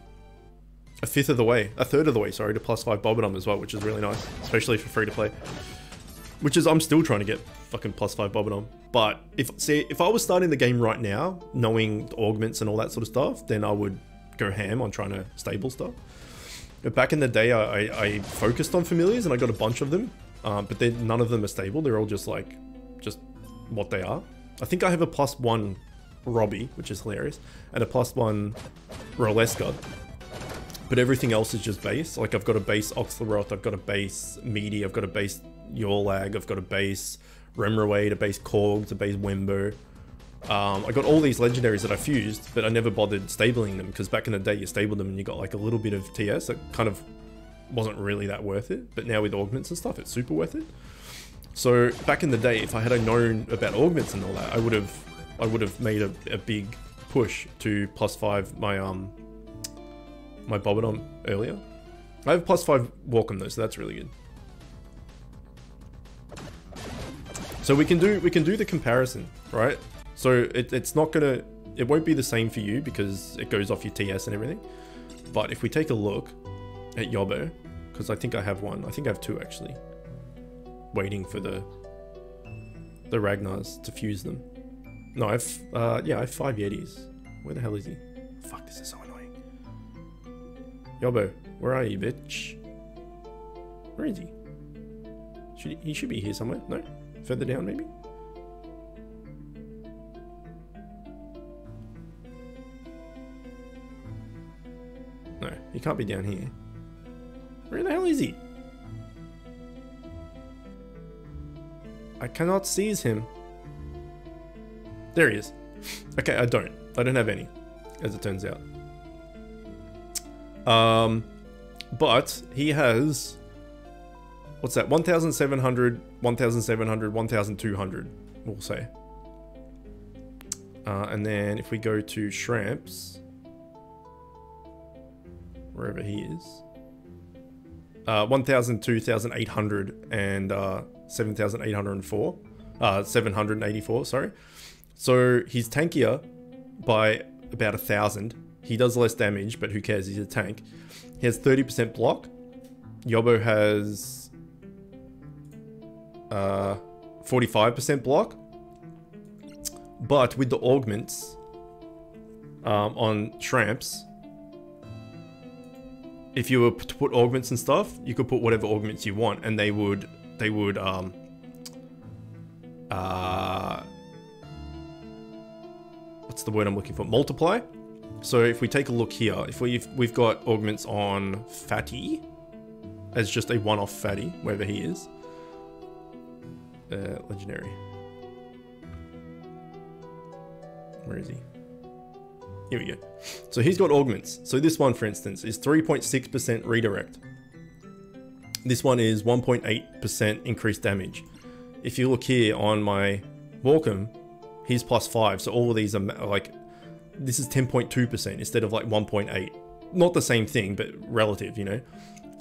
a fifth of the way, a third of the way, sorry, to plus five Bobodom as well, which is really nice, especially for free to play. Which is I'm still trying to get fucking plus five Bobodom. But if see if I was starting the game right now, knowing augments and all that sort of stuff, then I would go ham on trying to stable stuff. But back in the day, I, I, I focused on familiars and I got a bunch of them, uh, but then none of them are stable. They're all just like, just what they are. I think I have a plus one Robbie, which is hilarious, and a plus one Roleska. But everything else is just base. Like I've got a base Oxlaroth, I've got a base Meaty, I've got a base Yorlag, I've got a base Remrawade, a base Korg, a base Wembo. Um, I got all these legendaries that I fused, but I never bothered stabling them because back in the day you stabled them and you got like a little bit of TS. It kind of wasn't really that worth it, but now with augments and stuff, it's super worth it. So back in the day, if I had known about augments and all that, I would have I would have made a, a big push to plus five my um my Bobodom earlier. I have plus five Walkham though, so that's really good. So we can do we can do the comparison, right? So it, it's not gonna it won't be the same for you because it goes off your TS and everything. But if we take a look at Yobo, because I think I have one, I think I have two actually, waiting for the the Ragnars to fuse them. No, I have uh, yeah, I have five Yetis. Where the hell is he? Fuck, this is so annoying. Yobo, where are you, bitch? Where is he? Should he, he should be here somewhere? No? Further down, maybe? No, he can't be down here. Where the hell is he? I cannot seize him. There he is. Okay, I don't. I don't have any, as it turns out. Um, but he has what's that 1700 1700 1200 we'll say uh, and then if we go to Shramps wherever he is uh, 1000 2800 and uh, 7804 uh, 784 sorry. So he's tankier by about a thousand. He does less damage but who cares? He's a tank. He has 30% block. Yobo has 45% uh, block. But with the augments um, on Shramps, if you were to put augments and stuff, you could put whatever augments you want, and they would they would um uh what's the word I'm looking for? Multiply. So if we take a look here, if we've we've got augments on Fatty as just a one-off Fatty, wherever he is, uh, legendary. Where is he? Here we go. So he's got augments. So this one, for instance, is 3.6% redirect. This one is 1.8% increased damage. If you look here on my Walkham, he's plus 5. So all of these are like, this is 10.2% instead of like 1.8. Not the same thing, but relative, you know.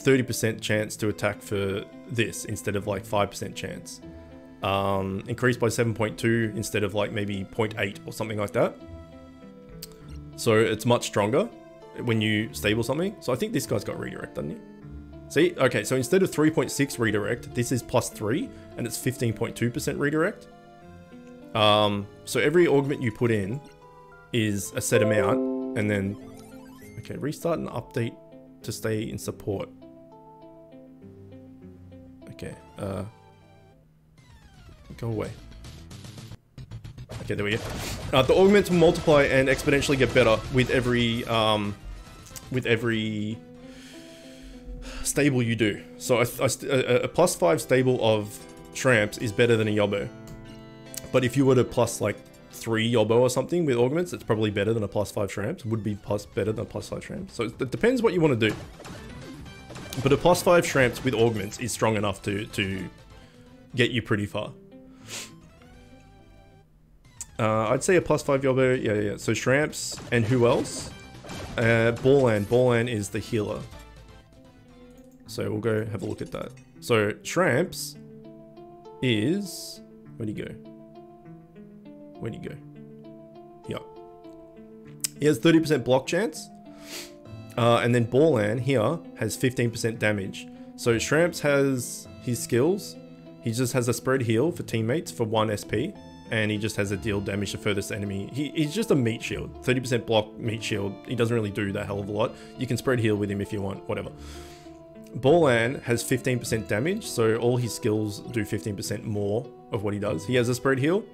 30% chance to attack for this instead of like 5% chance um, increased by 7.2 instead of like maybe 0.8 or something like that. So it's much stronger when you stable something. So I think this guy's got redirect, doesn't he? See, okay, so instead of 3.6 redirect, this is plus 3, and it's 15.2% redirect. Um, so every augment you put in is a set amount, and then, okay, restart and update to stay in support. Okay, uh, Go away. Okay, there we go. Uh, the augments will multiply and exponentially get better with every um, with every stable you do. So a, a, a plus five stable of Shramps is better than a Yobo. But if you were to plus like three Yobo or something with augments, it's probably better than a plus five Shramps. Would be plus better than a plus five Shramps. So it depends what you want to do. But a plus five Shramps with augments is strong enough to to get you pretty far. Uh, I'd say a plus five Yobo. Yeah, yeah. So Shramps and who else? Uh, Ballan. Ballan is the healer. So we'll go have a look at that. So Shramps is... Where'd he go? Where'd he go? Yeah. He has 30% block chance. Uh, and then Ballan here has 15% damage. So Shramps has his skills. He just has a spread heal for teammates for 1 SP. And he just has a deal damage to furthest enemy. He, he's just a meat shield. 30% block, meat shield. He doesn't really do that hell of a lot. You can spread heal with him if you want, whatever. Ballan has 15% damage, so all his skills do 15% more of what he does. He has a spread heal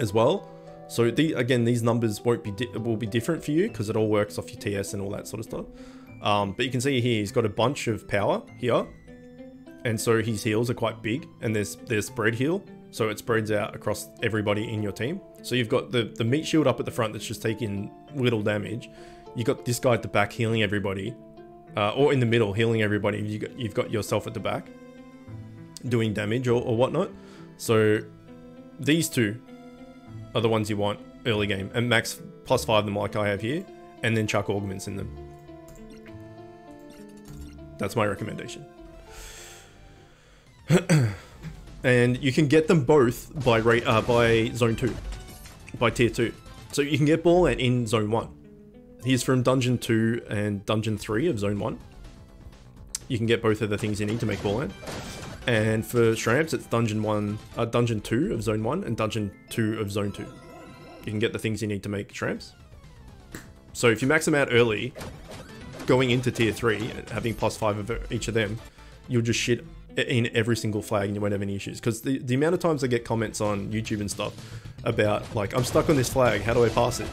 as well. So the, again, these numbers won't be will be different for you because it all works off your TS and all that sort of stuff. Um, but you can see here he's got a bunch of power here, and so his heals are quite big. And there's there's spread heal, so it spreads out across everybody in your team. So you've got the the meat shield up at the front that's just taking little damage. You've got this guy at the back healing everybody, uh, or in the middle healing everybody. You got, you've got yourself at the back doing damage or, or whatnot. So these two are the ones you want early game, and max plus five them like I have here, and then chuck augments in them. That's my recommendation. *clears throat* and you can get them both by rate uh, by zone two, by tier two. So you can get Ballan in zone one. He's from dungeon two and dungeon three of zone one. You can get both of the things you need to make Ballan. And for Shramps, it's dungeon one, uh, dungeon two of zone one and dungeon two of zone two. You can get the things you need to make Shramps. So if you max them out early, going into tier three, having plus five of each of them, you'll just shit in every single flag and you won't have any issues. Because the, the amount of times I get comments on YouTube and stuff about like, I'm stuck on this flag, how do I pass it?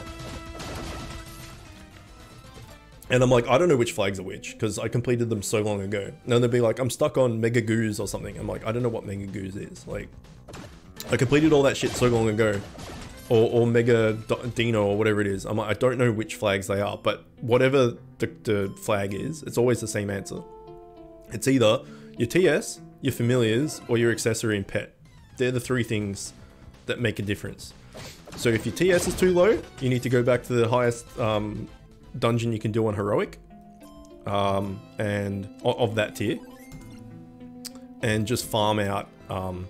And I'm like, I don't know which flags are which because I completed them so long ago. And they'll be like, I'm stuck on Mega Goose or something. I'm like, I don't know what Mega Goose is. Like, I completed all that shit so long ago. Or, or Mega Dino or whatever it is. I'm like, I don't know which flags they are, but whatever the, the flag is, it's always the same answer. It's either your TS, your familiars, or your accessory and pet. They're the three things that make a difference. So if your TS is too low, you need to go back to the highest um, dungeon you can do on heroic um, and of that tier and just farm out um,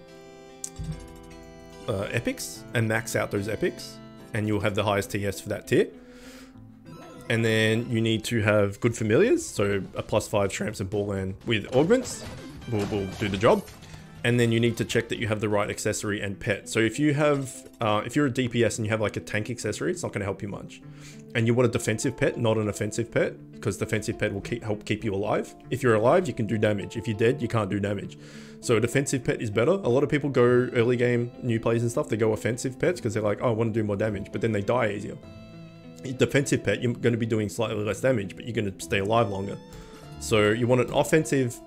uh, epics and max out those epics and you'll have the highest TS for that tier and then you need to have good familiars so a plus five Shramps and Ballan with augments will, will do the job and then you need to check that you have the right accessory and pet. So if you have, uh, if you're a DPS and you have like a tank accessory, it's not going to help you much. And you want a defensive pet, not an offensive pet, because defensive pet will keep, help keep you alive. If you're alive, you can do damage. If you're dead, you can't do damage. So a defensive pet is better. A lot of people go early game, new plays and stuff, they go offensive pets because they're like, oh, I want to do more damage, but then they die easier. Defensive pet, you're going to be doing slightly less damage, but you're going to stay alive longer. So you want an offensive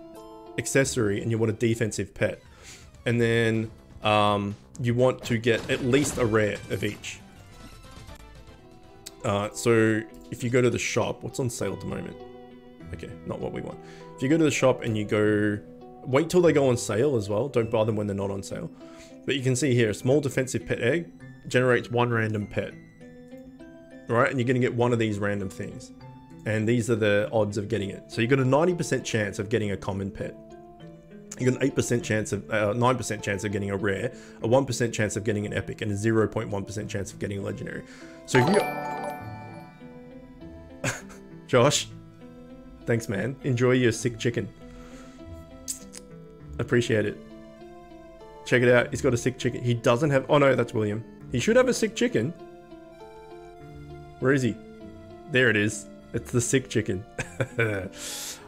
accessory and you want a defensive pet. And then um, you want to get at least a rare of each. Uh, so if you go to the shop, what's on sale at the moment? Okay, not what we want. If you go to the shop and you go, wait till they go on sale as well. Don't buy them when they're not on sale. But you can see here, a small defensive pet egg generates one random pet. Right, and you're going to get one of these random things. And these are the odds of getting it. So you've got a 90% chance of getting a common pet You've got an 8% chance of, uh, 9% chance of getting a rare, a 1% chance of getting an epic, and a 0.1% chance of getting a legendary. So if you... Josh, thanks man. Enjoy your sick chicken. Appreciate it. Check it out, he's got a sick chicken. He doesn't have... Oh no, that's William. He should have a sick chicken. Where is he? There it is. It's the sick chicken. *laughs*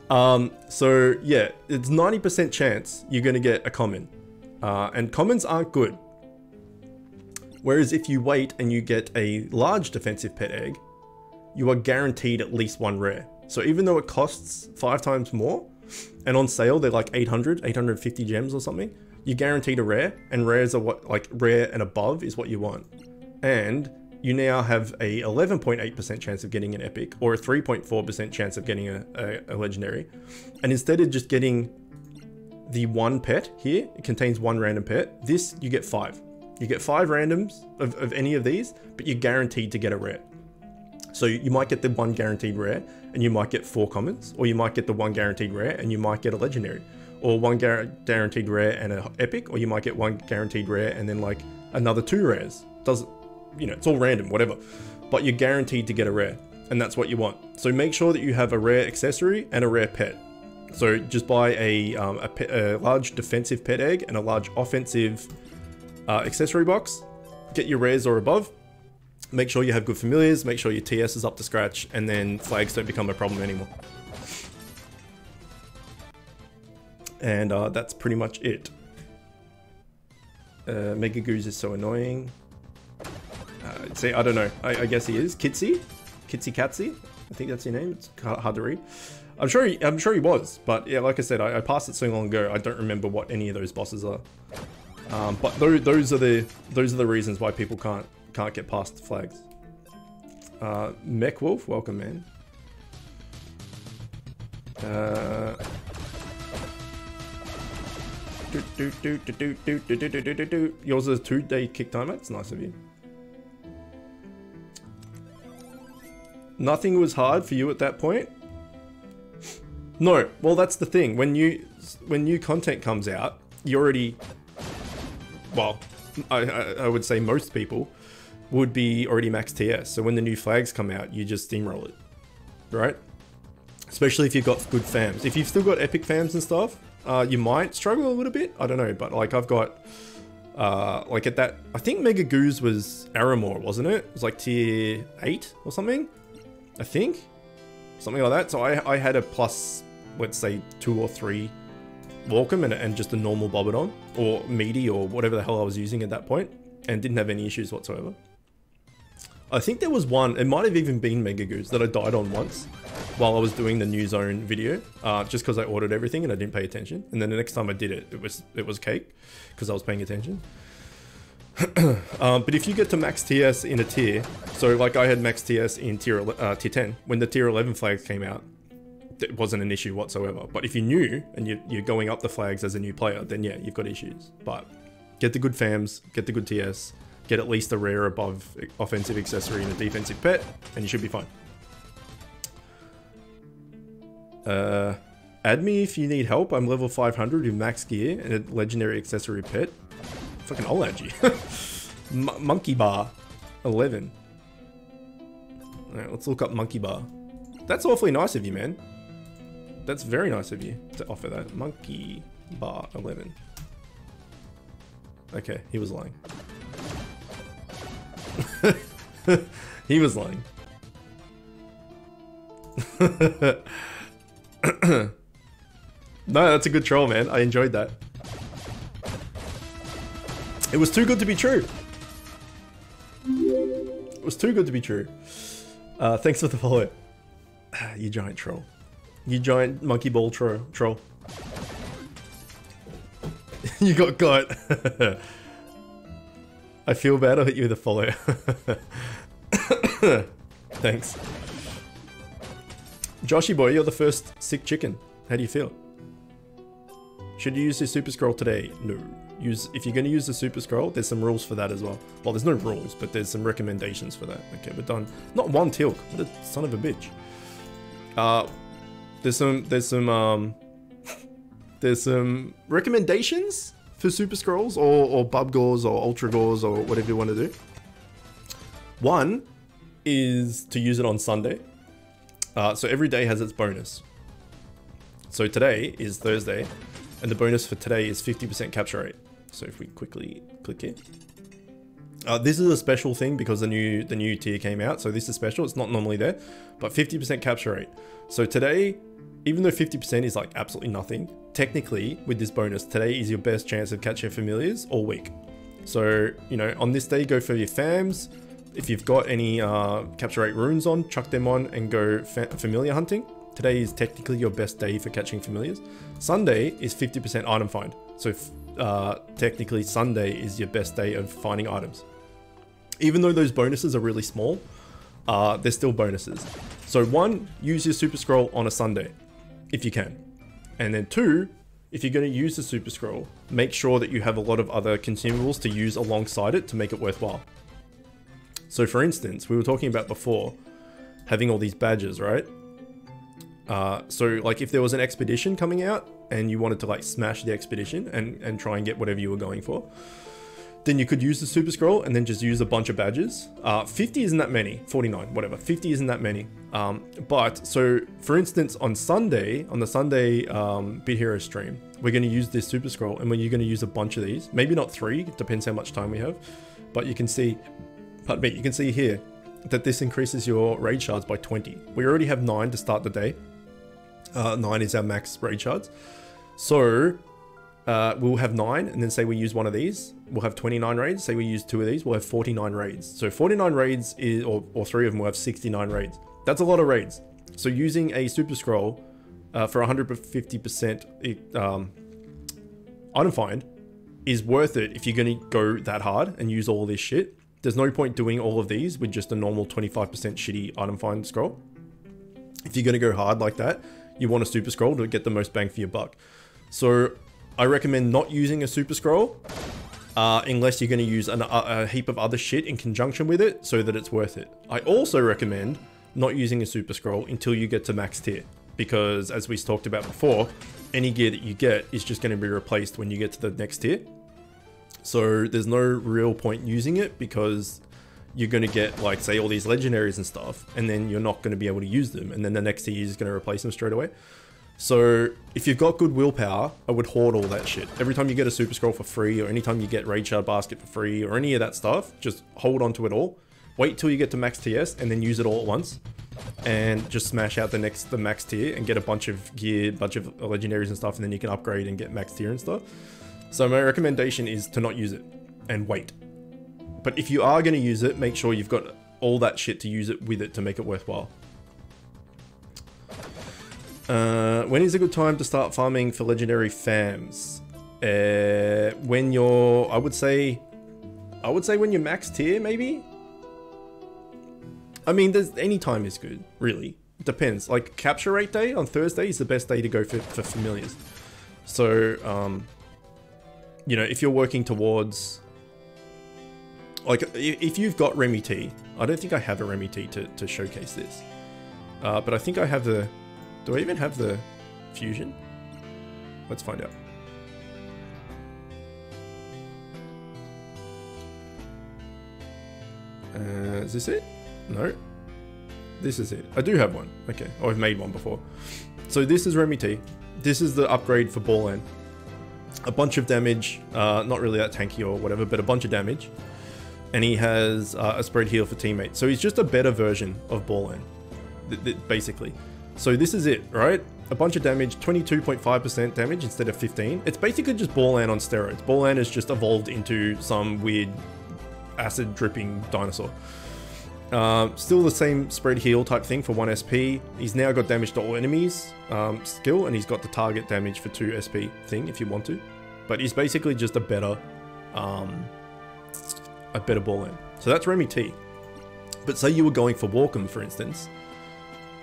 Um, so yeah, it's 90% chance you're going to get a common. Uh, and commons aren't good. Whereas if you wait and you get a large defensive pet egg, you are guaranteed at least one rare. So even though it costs five times more, and on sale they're like 800, 850 gems or something, you're guaranteed a rare, and rares are what, like rare and above is what you want. And you now have a 11.8% chance of getting an epic or a 3.4% chance of getting a, a, a, legendary. And instead of just getting the one pet here, it contains one random pet, this you get five. You get five randoms of, of any of these, but you're guaranteed to get a rare. So you might get the one guaranteed rare and you might get four commons, or you might get the one guaranteed rare and you might get a legendary, or one guaranteed rare and an epic, or you might get one guaranteed rare and then like another two rares. Doesn't you know, it's all random, whatever. but you're guaranteed to get a rare, and that's what you want. So make sure that you have a rare accessory and a rare pet. So just buy a, um, a, a large defensive pet egg and a large offensive uh, accessory box. Get your rares or above. Make sure you have good familiars. Make sure your TS is up to scratch, and then flags don't become a problem anymore. And uh, that's pretty much it. Uh, Mega Goose is so annoying. Uh, see, I don't know. I, I, guess he is. Kitsy? Kitsy Katsy? I think that's your name. It's hard to read. I'm sure he, I'm sure he was, but yeah, like I said, I, I, passed it so long ago, I don't remember what any of those bosses are. Um, but those, those are the those are the reasons why people can't can't get past the flags. Uh, Mech Wolf, welcome, man. Uh, do, do, do, Yours is a two-day kick timer. It's nice of you. Nothing was hard for you at that point. No, well that's the thing. When you when new content comes out, you already well, I, I would say most people would be already max TS. So when the new flags come out, you just steamroll it, right? Especially if you've got good fams. If you've still got epic fams and stuff, uh, you might struggle a little bit. I don't know, but like I've got, uh, like at that, I think Mega Goose was Aramore, wasn't it? It was like tier 8 or something, I think. Something like that. So I, I had a plus, let's say two or three Walkham and, and just a normal Bobodom or Meaty or whatever the hell I was using at that point and didn't have any issues whatsoever. I think there was one, it might have even been Mega Goose that I died on once while I was doing the new zone video, uh, just because I ordered everything and I didn't pay attention. And then the next time I did it, it was it was cake because I was paying attention. *clears throat* um, but if you get to max TS in a tier, so like I had max TS in tier, uh, tier 10, when the tier 11 flags came out, it wasn't an issue whatsoever. But if you're new and you're, you're going up the flags as a new player, then yeah, you've got issues. But get the good fams, get the good TS, get at least a rare above offensive accessory and a defensive pet, and you should be fine. Uh, add me if you need help. I'm level 500 with max gear and a legendary accessory pet. Fucking I'll add you. monkey bar, 11. Alright, let's look up monkey bar. That's awfully nice of you, man. That's very nice of you to offer that. Monkey bar 11. Okay, he was lying. *laughs* he was lying. *coughs* no, that's a good troll, man. I enjoyed that. It was too good to be true. It was too good to be true. Uh, thanks for the follow. *sighs* you giant troll. You giant monkey ball tro troll. *laughs* you got got. *laughs* I feel bad, I'll hit you with a follow. *coughs* Thanks. Joshy boy, you're the first sick chicken. How do you feel? Should you use your super scroll today? No. Use if you're going to use the super scroll, there's some rules for that as well. Well, there's no rules, but there's some recommendations for that. Okay, we're done. Not one Tealk. What a son of a bitch. Uh, there's some there's some um *laughs* there's some recommendations for super scrolls or or bub gores or ultra gores or whatever you want to do. One is to use it on Sunday. Uh, so every day has its bonus. So today is Thursday, and the bonus for today is 50% capture rate. So if we quickly click here. Uh, this is a special thing because the new the new tier came out, so this is special. It's not normally there, but 50% capture rate. So today, even though 50% is like absolutely nothing, technically with this bonus, today is your best chance of catching familiars all week. So, you know, on this day, go for your fams, if you've got any uh, capture rate runes on, chuck them on and go fa familiar hunting. Today is technically your best day for catching familiars. Sunday is 50% item find. So uh, technically Sunday is your best day of finding items. Even though those bonuses are really small, uh, they're still bonuses. So one, use your super scroll on a Sunday, if you can. And then two, if you're going to use the super scroll, make sure that you have a lot of other consumables to use alongside it to make it worthwhile. So for instance, we were talking about before having all these badges, right? Uh, so like if there was an expedition coming out and you wanted to like smash the expedition and, and try and get whatever you were going for, then you could use the super scroll and then just use a bunch of badges. Uh, 50 isn't that many, 49, whatever. 50 isn't that many. Um, but so for instance, on Sunday, on the Sunday um, Bit Hero stream, we're going to use this super scroll and when you're going to use a bunch of these, maybe not three, depends how much time we have, but you can see, pardon me, you can see here that this increases your raid shards by 20. We already have nine to start the day. Uh, nine is our max raid shards. So uh, we'll have nine, and then say we use one of these, we'll have 29 raids. Say we use two of these, we'll have 49 raids. So 49 raids is, or, or three of them will have 69 raids. That's a lot of raids. So using a super scroll uh, for 150% um, item find is worth it if you're going to go that hard and use all this shit. There's no point doing all of these with just a normal 25% shitty item find scroll. If you're going to go hard like that, you want a super scroll to get the most bang for your buck. So I recommend not using a super scroll uh, unless you're going to use an, a, a heap of other shit in conjunction with it so that it's worth it. I also recommend not using a super scroll until you get to max tier because as we talked about before, any gear that you get is just going to be replaced when you get to the next tier. So there's no real point using it because you're going to get like say all these legendaries and stuff and then you're not going to be able to use them and then the next tier is going to replace them straight away. So if you've got good willpower, I would hoard all that shit. Every time you get a super scroll for free or anytime you get raid shard basket for free or any of that stuff, just hold on to it all. Wait till you get to max TS and then use it all at once. And just smash out the next the max tier and get a bunch of gear, bunch of legendaries and stuff, and then you can upgrade and get max tier and stuff. So my recommendation is to not use it and wait. But if you are going to use it, make sure you've got all that shit to use it with it to make it worthwhile. Uh, when is a good time to start farming for legendary fams? Uh, when you're, I would say, I would say when you're max tier, maybe. I mean, there's any time is good, really. Depends. Like capture rate day on Thursday is the best day to go for, for familiars. So, um, you know, if you're working towards, like, if you've got Remy T, I don't think I have a Remy T to, to showcase this. Uh, but I think I have the do I even have the fusion? Let's find out. Uh, is this it? No. This is it. I do have one. Okay. Oh, I've made one before. So this is Remy T. This is the upgrade for Ballan. A bunch of damage. Uh, not really that tanky or whatever, but a bunch of damage. And he has uh, a spread heal for teammates. So he's just a better version of Ballan, basically. So this is it, right? A bunch of damage, 22.5% damage instead of 15. It's basically just Ballan on steroids. Ballan has just evolved into some weird acid dripping dinosaur. Uh, still the same spread heal type thing for 1 SP. He's now got damage to all enemies um, skill, and he's got the target damage for 2 SP thing if you want to. But he's basically just a better, um, a better Ballan. So that's Remy T. But say you were going for Walkham, for instance,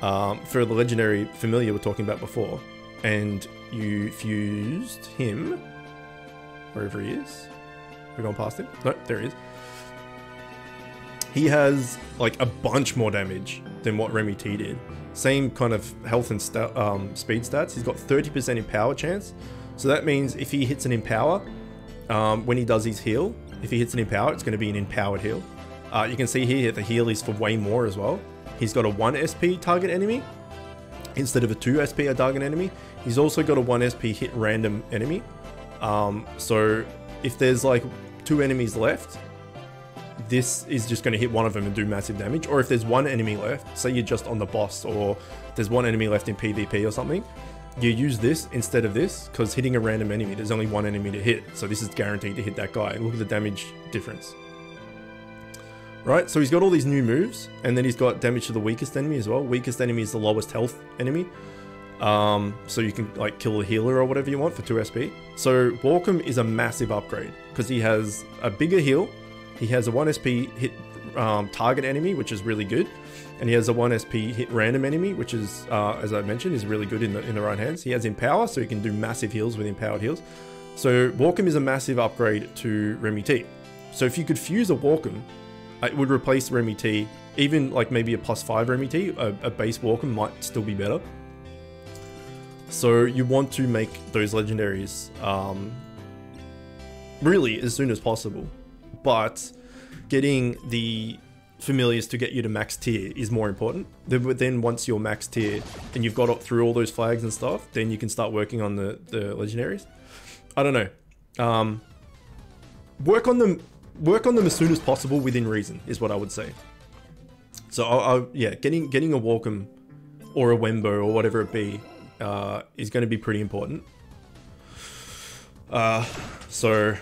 um, for the legendary familiar we're talking about before, and you fused him wherever he is. We're going past him. No, there he is. He has like a bunch more damage than what Remy T did. Same kind of health and st um, speed stats. He's got 30% empower chance. So that means if he hits an empower, um, when he does his heal, if he hits an empower, it's going to be an empowered heal. Uh, you can see here that the heal is for way more as well. He's got a 1 SP target enemy instead of a 2 SP a target enemy. He's also got a 1 SP hit random enemy. Um, so if there's like two enemies left, this is just going to hit one of them and do massive damage. Or if there's one enemy left, say you're just on the boss or there's one enemy left in PvP or something, you use this instead of this because hitting a random enemy, there's only one enemy to hit. So this is guaranteed to hit that guy. Look at the damage difference right? So he's got all these new moves, and then he's got damage to the weakest enemy as well. Weakest enemy is the lowest health enemy. Um, so you can like kill a healer or whatever you want for 2 SP. So Walkham is a massive upgrade because he has a bigger heal. He has a 1 SP hit um, target enemy, which is really good. And he has a 1 SP hit random enemy, which is, uh, as I mentioned, is really good in the, in the right hands. He has Empower, so he can do massive heals with Empowered heals. So Walkham is a massive upgrade to Remy T. So if you could fuse a Walkham it would replace Remy T. Even like maybe a plus 5 Remy T, a, a base Walkham might still be better. So you want to make those legendaries um, really as soon as possible. but getting the familiars to get you to max tier is more important. Then once you're max tier and you've got up through all those flags and stuff, then you can start working on the, the legendaries. I don't know. Um, work on them work on them as soon as possible within reason is what I would say. So I, I, yeah, getting getting a Walkham or a Wembo or whatever it be uh, is going to be pretty important. Uh, so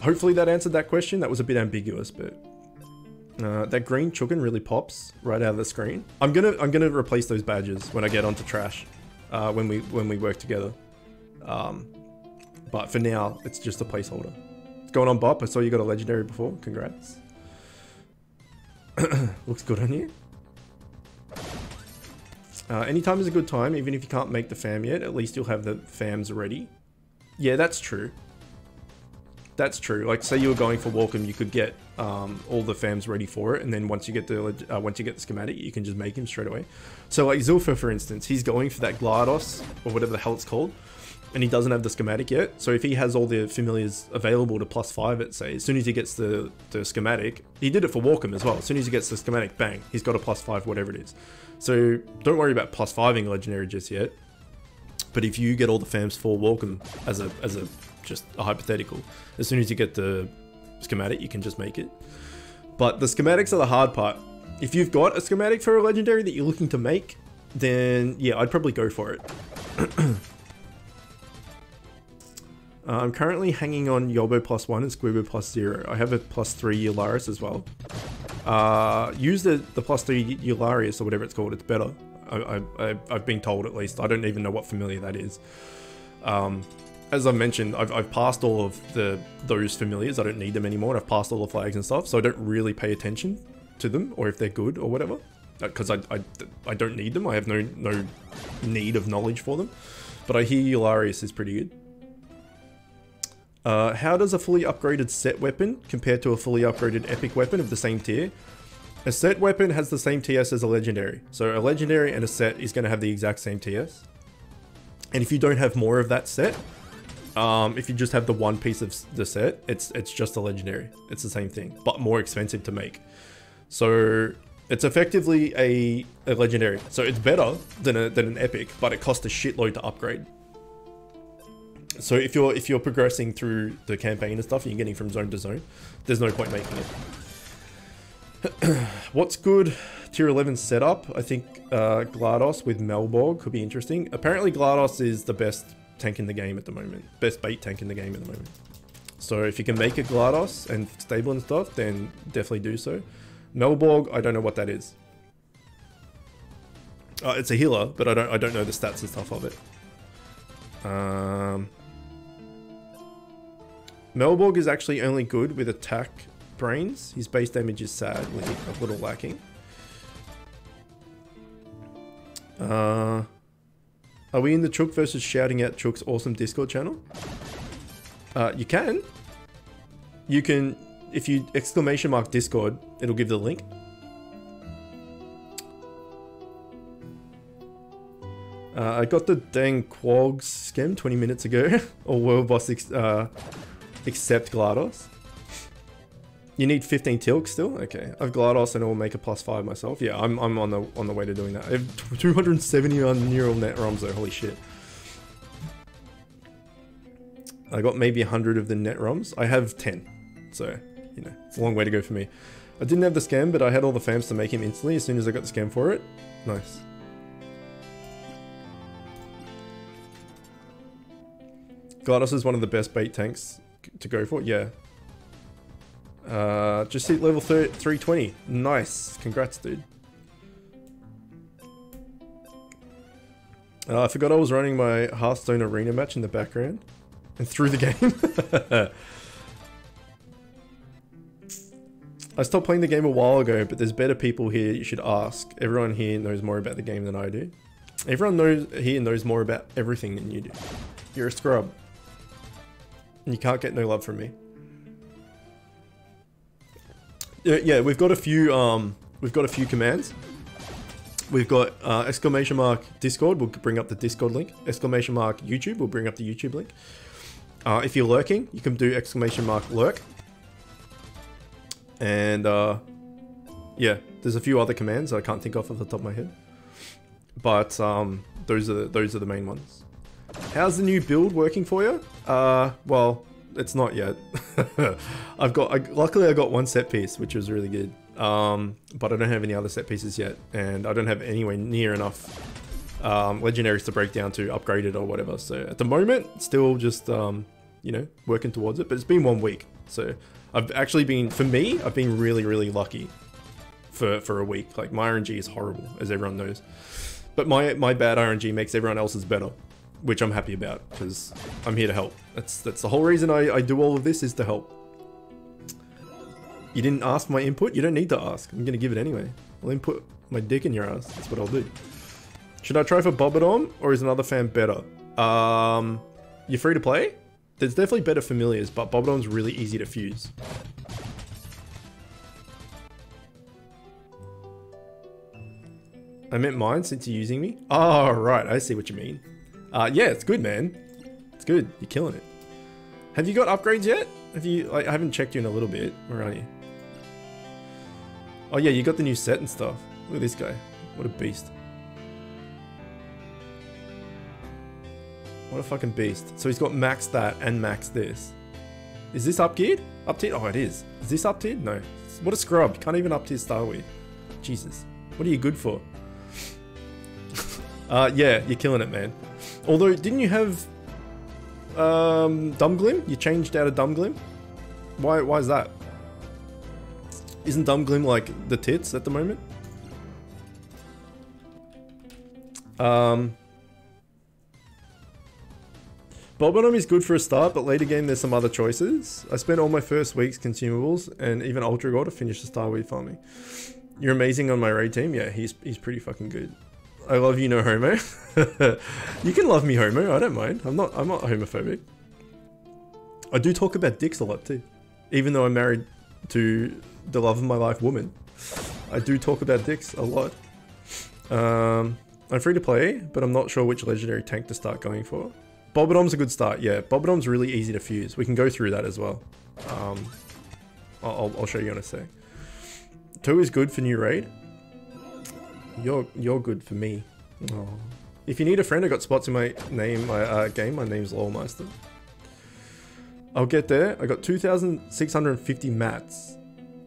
hopefully that answered that question. That was a bit ambiguous, but uh, that green chuggin really pops right out of the screen. I'm gonna I'm gonna replace those badges when I get onto trash, uh, when we when we work together. Um, but for now, it's just a placeholder. Going on Bop. I saw you got a legendary before. Congrats. *coughs* Looks good on you. Uh, anytime is a good time, even if you can't make the fam yet, at least you'll have the fams ready. Yeah, that's true. That's true. Like, say you were going for Walkham, you could get um, all the fams ready for it, and then once you get the uh, once you get the schematic, you can just make him straight away. So, like Zilfa, for instance, he's going for that GLaDOS or whatever the hell it's called, and he doesn't have the schematic yet. So if he has all the familiars available to plus five it, say, as soon as he gets the, the schematic, he did it for Walkham as well. As soon as he gets the schematic, bang, he's got a plus five, whatever it is. So don't worry about plus fiving legendary just yet. But if you get all the fams for Walkham as a as a just a hypothetical, as soon as you get the schematic, you can just make it. But the schematics are the hard part. If you've got a schematic for a legendary that you're looking to make, then yeah, I'd probably go for it. *clears throat* Uh, I'm currently hanging on Yobo plus 1 and Squibbo plus 0. I have a plus 3 Eularius as well. Uh, use the, the plus 3 Eularius or whatever it's called, it's better. I, I, I've been told at least. I don't even know what familiar that is. Um, as I mentioned, I've, I've passed all of the those familiars. I don't need them anymore. I've passed all the flags and stuff, so I don't really pay attention to them or if they're good or whatever. Because uh, I, I, I don't need them. I have no no need of knowledge for them. But I hear Eularius is pretty good. Uh, how does a fully upgraded set weapon compare to a fully upgraded epic weapon of the same tier? A set weapon has the same TS as a legendary. So a legendary and a set is going to have the exact same TS. And if you don't have more of that set, um, if you just have the one piece of the set, it's it's just a legendary. It's the same thing, but more expensive to make. So it's effectively a, a legendary. So it's better than, a, than an epic, but it costs a shitload to upgrade so if you're if you're progressing through the campaign and stuff and you're getting from zone to zone, there's no point making it. *clears throat* What's good tier 11 setup? I think uh, GLaDOS with Melborg could be interesting. Apparently GLaDOS is the best tank in the game at the moment. Best bait tank in the game at the moment. So if you can make a GLaDOS and stable and stuff, then definitely do so. Melborg, I don't know what that is. Uh, it's a healer, but I don't I don't know the stats and stuff of it. Um, Melborg is actually only good with attack brains. His base damage is sadly a little lacking. Uh, are we in the Chook versus shouting out Chook's awesome Discord channel? Uh, you can. You can, if you exclamation mark Discord, it'll give the link. Uh, I got the dang Quogs scam 20 minutes ago, *laughs* or World Boss uh, Except GLaDOS. You need 15 Tealk still? Okay. I've GLaDOS and I'll make a plus 5 myself. Yeah, I'm, I'm on the on the way to doing that. I have 271 neural net ROMs though, holy shit. I got maybe 100 of the net ROMs. I have 10. So, you know, it's a long way to go for me. I didn't have the scam, but I had all the fams to make him instantly as soon as I got the scam for it. Nice. GLaDOS is one of the best bait tanks to go for. Yeah. Uh, just hit level 320. Nice. Congrats, dude. Uh, I forgot I was running my Hearthstone arena match in the background. And through the *laughs* game. I stopped playing the game a while ago, but there's better people here you should ask. Everyone here knows more about the game than I do. Everyone knows here knows more about everything than you do. You're a scrub. You can't get no love from me. Yeah, yeah, we've got a few. Um, we've got a few commands. We've got uh, exclamation mark Discord. We'll bring up the Discord link. Exclamation mark YouTube. We'll bring up the YouTube link. Uh, if you're lurking, you can do exclamation mark lurk. And uh, yeah, there's a few other commands I can't think of off the top of my head. But um, those are the, those are the main ones. How's the new build working for you? Uh, well, it's not yet. *laughs* I've got, I, luckily I got one set piece, which was really good. Um, but I don't have any other set pieces yet, and I don't have anywhere near enough um, legendaries to break down to upgrade it or whatever. So at the moment, still just um, you know working towards it. But it's been one week, so I've actually been for me, I've been really really lucky for for a week. Like my RNG is horrible, as everyone knows, but my my bad RNG makes everyone else's better, which I'm happy about because I'm here to help. That's that's the whole reason I I do all of this is to help. You didn't ask my input? You don't need to ask. I'm gonna give it anyway. I'll input my dick in your ass. That's what I'll do. Should I try for Bobodom or is another fan better? Um, you're free to play? There's definitely better familiars, but Bobodom's really easy to fuse. I meant mine since you're using me? Oh, right. I see what you mean. Uh, yeah, it's good, man. It's good. You're killing it. Have you got upgrades yet? Have you, like, I haven't checked you in a little bit. Where are you? Oh yeah, you got the new set and stuff. Look at this guy. What a beast. What a fucking beast. So he's got max that and max this. Is this up geared? Up tiered? Oh, it is. Is this up tiered? No. What a scrub. Can't even up tier Starweed. Jesus. What are you good for? *laughs* uh, yeah, you're killing it, man. Although, didn't you have um? You changed out of Dumbglim? Why, why is that? Isn't Dumbglim like the tits at the moment? Um, is good for a start, but later game there's some other choices. I spent all my first week's consumables and even Ultra Gold to finish the Starweed farming. You're amazing on my raid team. Yeah, he's he's pretty fucking good. I love you, no homo. *laughs* you can love me, homo. I don't mind. I'm not I'm not homophobic. I do talk about dicks a lot too, even though I'm married to the love of my life woman. I do talk about dicks a lot. Um, I'm free to play, but I'm not sure which legendary tank to start going for. Bobodom's a good start, yeah. Bobodom's really easy to fuse. We can go through that as well. Um, I'll, I'll show you in a sec. Two is good for new raid. You're you're good for me. Oh. If you need a friend, I got spots in my name, my uh, game. My name's Lawmeister. I'll get there. I got 2,650 mats.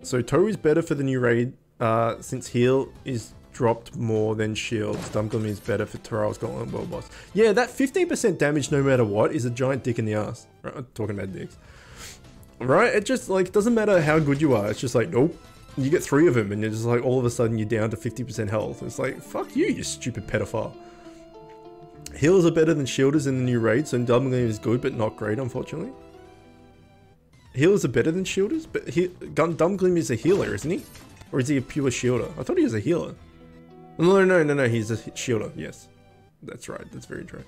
So Toe is better for the new raid uh, since heal is dropped more than shields. Dumbglim is better for Terrell's Gauntlet World Boss. Yeah, that 15% damage no matter what is a giant dick in the ass. Right, I'm talking about dicks. Right? It just, like, doesn't matter how good you are. It's just like, nope. You get three of them and you're just like, all of a sudden you're down to 50% health. It's like, fuck you, you stupid pedophile. Healers are better than shielders in the new raid, so Dumbglim is good, but not great, unfortunately. Healers are better than shielders, but he, is a healer, isn't he? Or is he a pure shielder? I thought he was a healer. No, no, no, no, he's a shielder, yes. That's right, that's very true.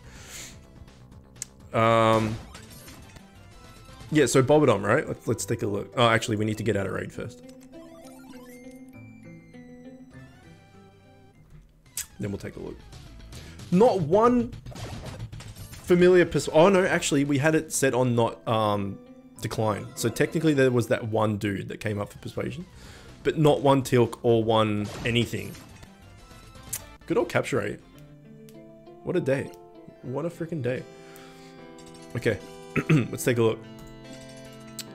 Um, yeah, so Bobodom, right? Let's, let's take a look. Oh, actually, we need to get out of raid first. Then we'll take a look. Not one familiar person. Oh no, actually, we had it set on not um, decline. So technically there was that one dude that came up for persuasion, but not one Tealk or one anything. Good old capture rate. What a day. What a freaking day. Okay, *clears throat* let's take a look.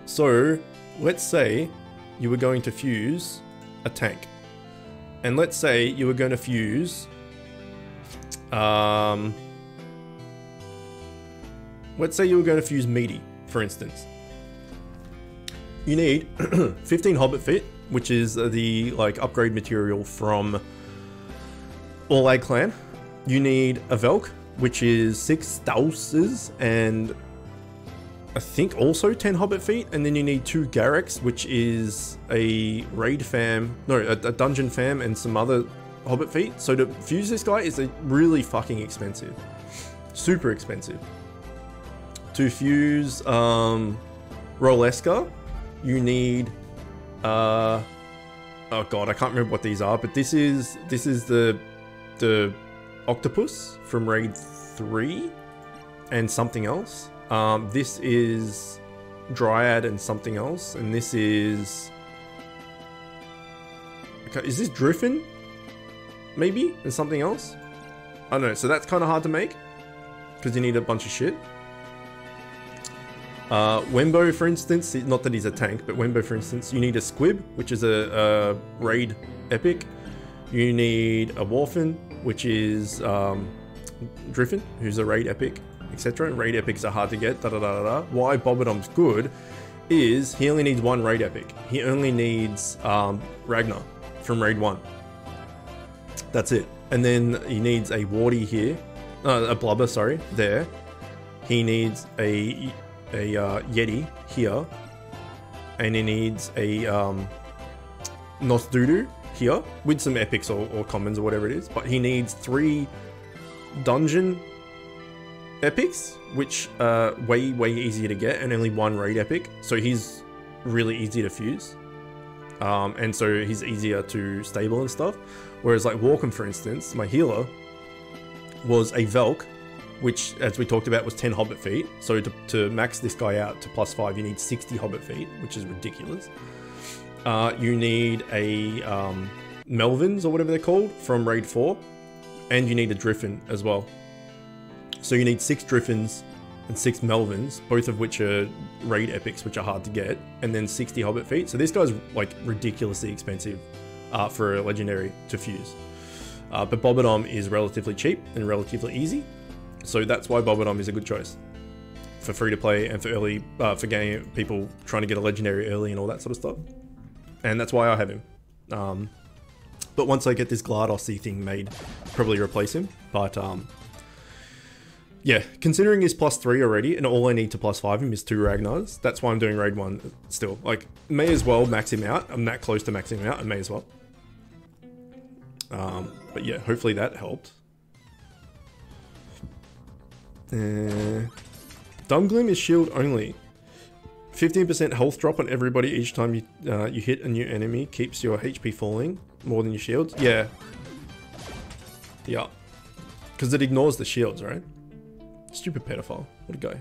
So, let's say you were going to fuse a tank. And let's say you were going to fuse... Um, let's say you were going to fuse Meaty, for instance you need *clears throat* 15 Hobbit Feet, which is the like upgrade material from Orlag Clan. You need a Velk, which is six Stouses and I think also 10 Hobbit Feet, and then you need two Garrux, which is a raid fam, no, a, a, dungeon fam, and some other Hobbit Feet. So to fuse this guy is a really fucking expensive. Super expensive. To fuse um, Rolesca, you need uh oh god i can't remember what these are but this is this is the the octopus from raid 3 and something else um this is dryad and something else and this is Okay, Is this Driffin? Maybe? And something else? I don't know. So that's kind of hard to make. Because you need a bunch of shit. Uh, Wembo, for instance, not that he's a tank, but Wembo, for instance, you need a Squib, which is a, a raid epic. You need a Warfin, which is um, Driffin, who's a raid epic, etc. Raid epics are hard to get, da da da da da. Why Bobodom's good is he only needs one raid epic. He only needs um, Ragnar from raid 1. That's it. And then he needs a Wardy here, uh, a Blubber, sorry, there. He needs a a uh, Yeti here, and he needs a um, Nosdudu here with some epics or, or commons or whatever it is. But he needs three dungeon epics, which are way way easier to get, and only one raid epic. So he's really easy to fuse. Um, and so he's easier to stable and stuff. Whereas like Walkham, for instance, my healer was a Velk which, as we talked about, was 10 Hobbit feet. So to, to max this guy out to plus 5, you need 60 Hobbit feet, which is ridiculous. Uh, you need a um, Melvins, or whatever they're called, from Raid 4. And you need a Driffin as well. So you need 6 Driffins and 6 Melvins, both of which are Raid epics, which are hard to get. And then 60 Hobbit feet. So this guy's like ridiculously expensive uh, for a Legendary to fuse. Uh, but Bobodom is relatively cheap and relatively easy. So that's why Bobodom is a good choice for free to play and for early uh, for game people trying to get a legendary early and all that sort of stuff. And that's why I have him. Um, but once I get this Gladosy thing made, probably replace him. But um, yeah, considering he's plus three already, and all I need to plus five him is two Ragnars. That's why I'm doing raid one still. Like, may as well max him out. I'm that close to maxing him out. I may as well. Um, but yeah, hopefully that helped. Uh, is shield only. 15% health drop on everybody each time you uh, you hit a new enemy. Keeps your HP falling more than your shields. Yeah. Yeah. Because it ignores the shields, right? Stupid pedophile. What a guy.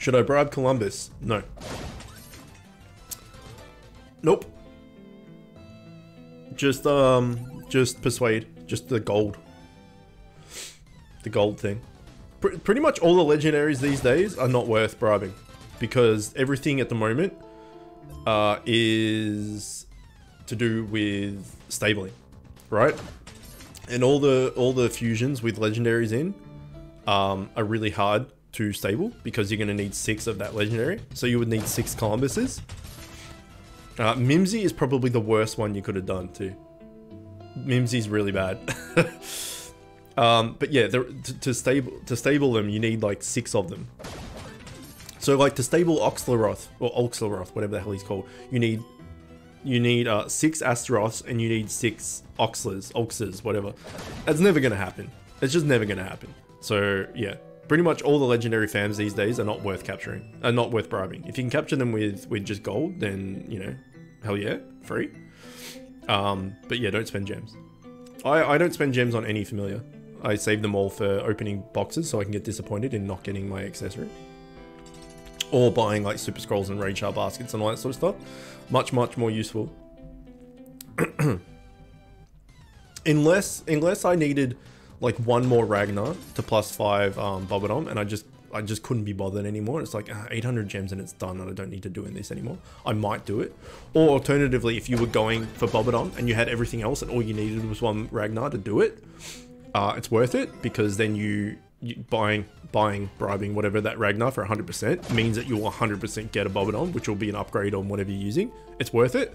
Should I bribe Columbus? No. Nope. Just, um, just persuade. Just the gold. The gold thing. Pr pretty much all the legendaries these days are not worth bribing. Because everything at the moment uh, is to do with stabling, right? And all the all the fusions with legendaries in um, are really hard to stable because you're going to need six of that legendary. So you would need six Columbuses. Uh, Mimsy is probably the worst one you could have done too. Mimsy's really bad. *laughs* um, but yeah, to, to, stable to stable them, you need like six of them. So like to stable Oxlaroth or Oxlaroth, whatever the hell he's called, you need you need uh, six Astaroths and you need six Oxlers, Oxers, whatever. That's never gonna happen. It's just never gonna happen. So yeah, pretty much all the legendary fams these days are not worth capturing, are not worth bribing. If you can capture them with with just gold, then you know, hell yeah, free. Um, but yeah, don't spend gems. I I don't spend gems on any familiar. I save them all for opening boxes so I can get disappointed in not getting my accessory. Or buying like super scrolls and raid shard baskets and all that sort of stuff. Much, much more useful. *clears throat* unless unless I needed like one more Ragnar to plus five um, Bobodom, and I just I just couldn't be bothered anymore. It's like uh, 800 gems and it's done, and I don't need to do this anymore. I might do it, or alternatively, if you were going for Bobodom and you had everything else, and all you needed was one Ragnar to do it, uh, it's worth it because then you, you buying buying bribing whatever that Ragnar for 100% means that you'll 100% get a Bobodom, which will be an upgrade on whatever you're using. It's worth it,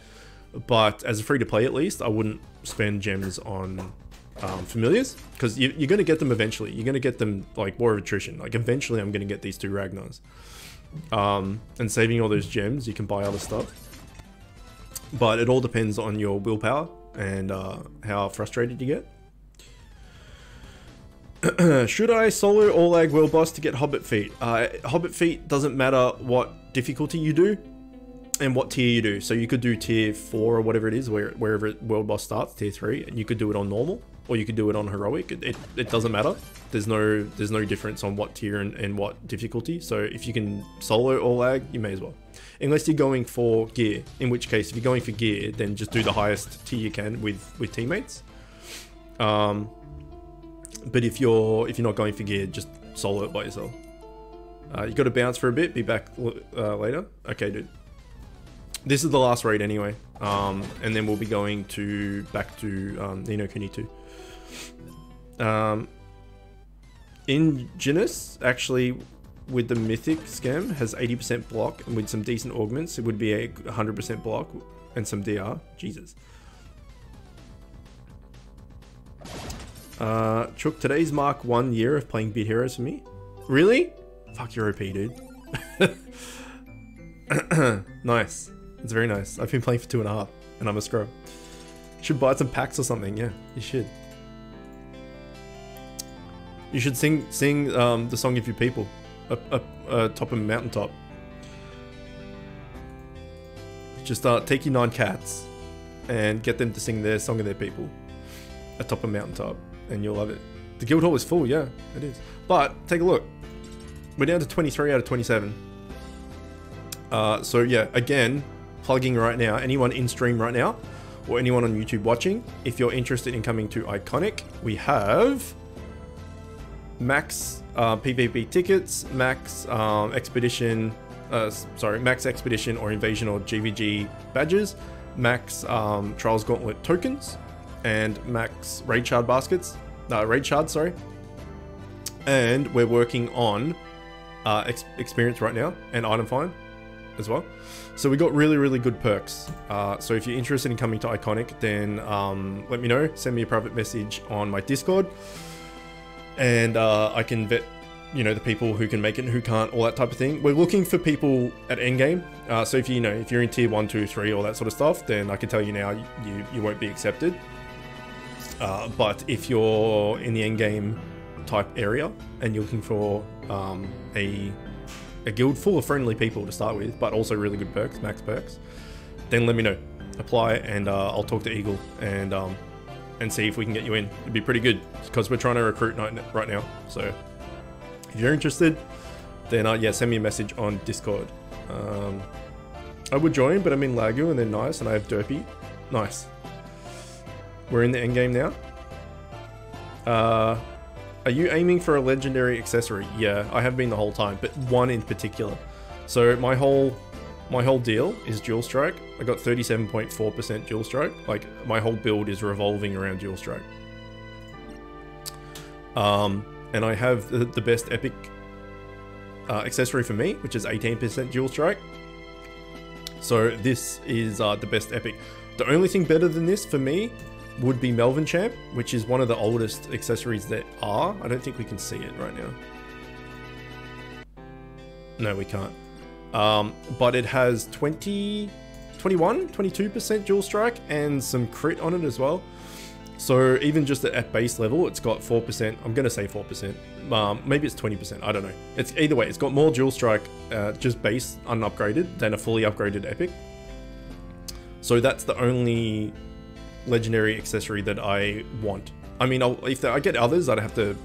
but as a free to play at least, I wouldn't spend gems on um, familiars because you, are going to get them eventually. You're going to get them like war of attrition. Like eventually, I'm going to get these two Ragnars. Um, and saving all those gems, you can buy other stuff. But it all depends on your willpower and uh, how frustrated you get. *clears throat* Should I solo Orlag World Boss to get Hobbit Feet? Uh, Hobbit Feet doesn't matter what difficulty you do. and what tier you do. So you could do tier four or whatever it is, where wherever world boss starts, tier three, and you could do it on normal, or you could do it on heroic. It, it, it doesn't matter. There's no there's no difference on what tier and, and what difficulty. So if you can solo Orlag, you may as well. Unless you're going for gear, in which case if you're going for gear, then just do the highest tier you can with with teammates. Um, but if you're if you're not going for gear, just solo it by yourself. Uh, you got to bounce for a bit. Be back uh, later. Okay, dude. This is the last raid anyway, um, and then we'll be going to back to um, Ni no Kuni 2. Um, Ingenis actually with the mythic scam has 80% block and with some decent augments it would be a 100% block and some DR. Jesus. Uh, Chook, today's mark one year of playing Bit Heroes for me. Really? Fuck your OP, dude. *laughs* nice. It's very nice. I've been playing for two and a half, and I'm a scrub. Should buy some packs or something. Yeah, you should. You should sing sing um, the song of your people, up up uh, top of a mountaintop. Just uh, take your nine cats, and get them to sing their song of their people, atop a mountaintop, and you'll love it. The guild hall is full, yeah, it is. But take a look. We're down to 23 out of 27. Uh, so yeah, again, plugging right now, anyone in stream right now, or anyone on YouTube watching, if you're interested in coming to Iconic, we have max uh, PvP tickets, max um, expedition, uh, sorry, max expedition or invasion or GVG badges, max um, Trials Gauntlet tokens, and max raid shard baskets, uh, raid shards, sorry. And we're working on uh, ex experience right now and item find as well. So we got really, really good perks. Uh, so if you're interested in coming to Iconic, then um, let me know. Send me a private message on my Discord, and uh, I can vet, you know, the people who can make it and who can't, all that type of thing. We're looking for people at endgame. Uh, so if you, you know, if you're in tier one, two, three, all that sort of stuff, then I can tell you now, you you won't be accepted. Uh, but if you're in the endgame type area and you're looking for um, a a guild full of friendly people to start with, but also really good perks, max perks, then let me know. Apply and uh, I'll talk to Eagle and um, and see if we can get you in. It'd be pretty good because we're trying to recruit right now. So if you're interested, then uh, yeah, send me a message on Discord. Um, I would join, but I'm in Lagu and they're nice, and I have Derpy. Nice. We're in the end game now. Uh, are you aiming for a legendary accessory? Yeah, I have been the whole time, but one in particular. So my whole my whole deal is dual strike. I got 37.4% dual strike. Like my whole build is revolving around dual strike. Um, and I have the, best epic uh, accessory for me, which is 18% dual strike. So this is uh, the best epic. The only thing better than this for me would be Melvin Champ, which is one of the oldest accessories that are. I don't think we can see it right now. No, we can't. Um, but it has 20, 21, 22% dual strike and some crit on it as well. So even just at base level, it's got 4%. I'm going to say 4%. Um, maybe it's 20%. I don't know. It's either way. It's got more dual strike, uh, just base unupgraded than a fully upgraded epic. So that's the only legendary accessory that I want. I mean, I'll, if I get others, I'd have to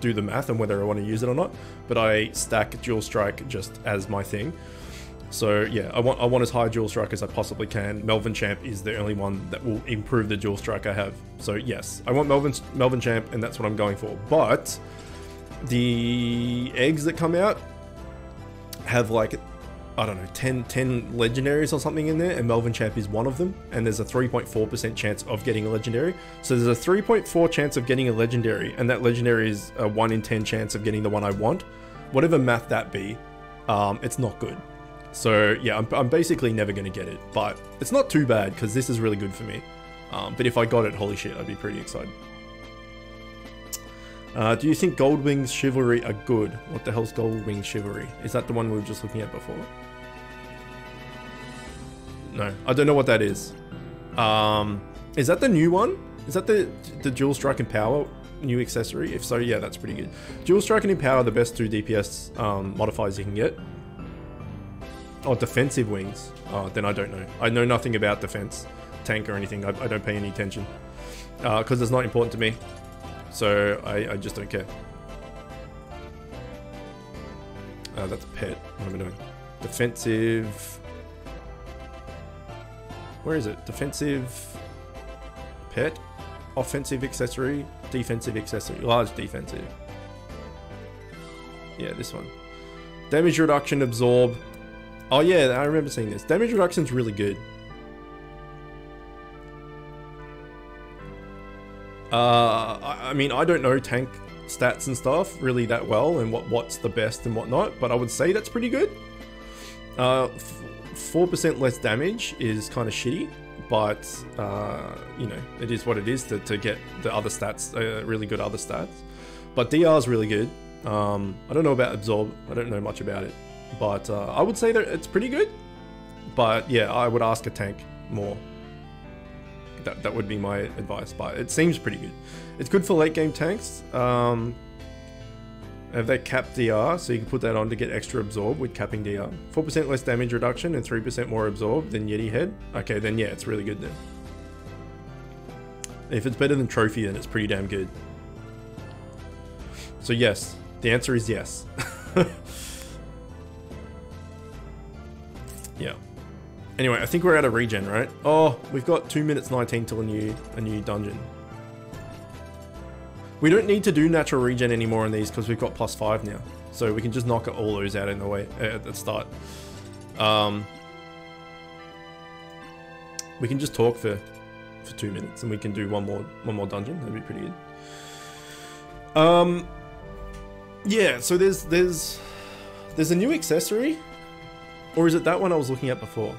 do the math on whether I want to use it or not. But I stack dual strike just as my thing. So yeah, I want I want as high dual strike as I possibly can. Melvin Champ is the only one that will improve the dual strike I have. So yes, I want Melvin Melvin Champ, and that's what I'm going for. But the eggs that come out have like I don't know, 10, 10 legendaries or something in there, and Melvin Champ is one of them, and there's a 3.4% chance of getting a legendary. So there's a 3.4 chance of getting a legendary, and that legendary is a 1 in 10 chance of getting the one I want. Whatever math that be, um, it's not good. So yeah, I'm, I'm basically never going to get it, but it's not too bad, because this is really good for me. Um, but if I got it, holy shit, I'd be pretty excited. Uh, do you think Goldwing's Chivalry are good? What the hell's Goldwing's Chivalry? Is that the one we were just looking at before? No, I don't know what that is. Um, is that the new one? Is that the the Dual Strike and Power new accessory? If so, yeah, that's pretty good. Dual Strike and Empower the best two DPS um, modifiers you can get. Oh, defensive wings. Oh, then I don't know. I know nothing about defense, tank or anything. I, I don't pay any attention. Because uh, it's not important to me. So I, I just don't care. Uh, that's a pet. What am I doing? Defensive... Where is it? Defensive... Pet? Offensive accessory? Defensive accessory. Large defensive. Yeah, this one. Damage reduction, absorb. Oh yeah, I remember seeing this. Damage reduction is really good. Uh, I, I mean, I don't know tank stats and stuff really that well and what what's the best and whatnot, but I would say that's pretty good. Uh, 4% less damage is kind of shitty, but, uh, you know, it is what it is to, to get the other stats, uh, really good other stats. But DR is really good. Um, I don't know about Absorb, I don't know much about it, but uh, I would say that it's pretty good. But yeah, I would ask a tank more. That, that would be my advice, but it seems pretty good. It's good for late game tanks. Um, have they capped DR, so you can put that on to get extra absorb with capping DR. 4% less damage reduction and 3% more absorb than Yeti Head. Okay, then yeah, it's really good then. If it's better than Trophy, then it's pretty damn good. So yes, the answer is yes. *laughs* yeah. Anyway, I think we're out of regen, right? Oh, we've got 2 minutes 19 till a new, a new dungeon. We don't need to do natural regen anymore on these because we've got plus 5 now. So we can just knock all those out in the way uh, at the start. Um, we can just talk for for two minutes and we can do one more one more dungeon. That'd be pretty good. Um, yeah. So there's there's there's a new accessory, or is it that one I was looking at before?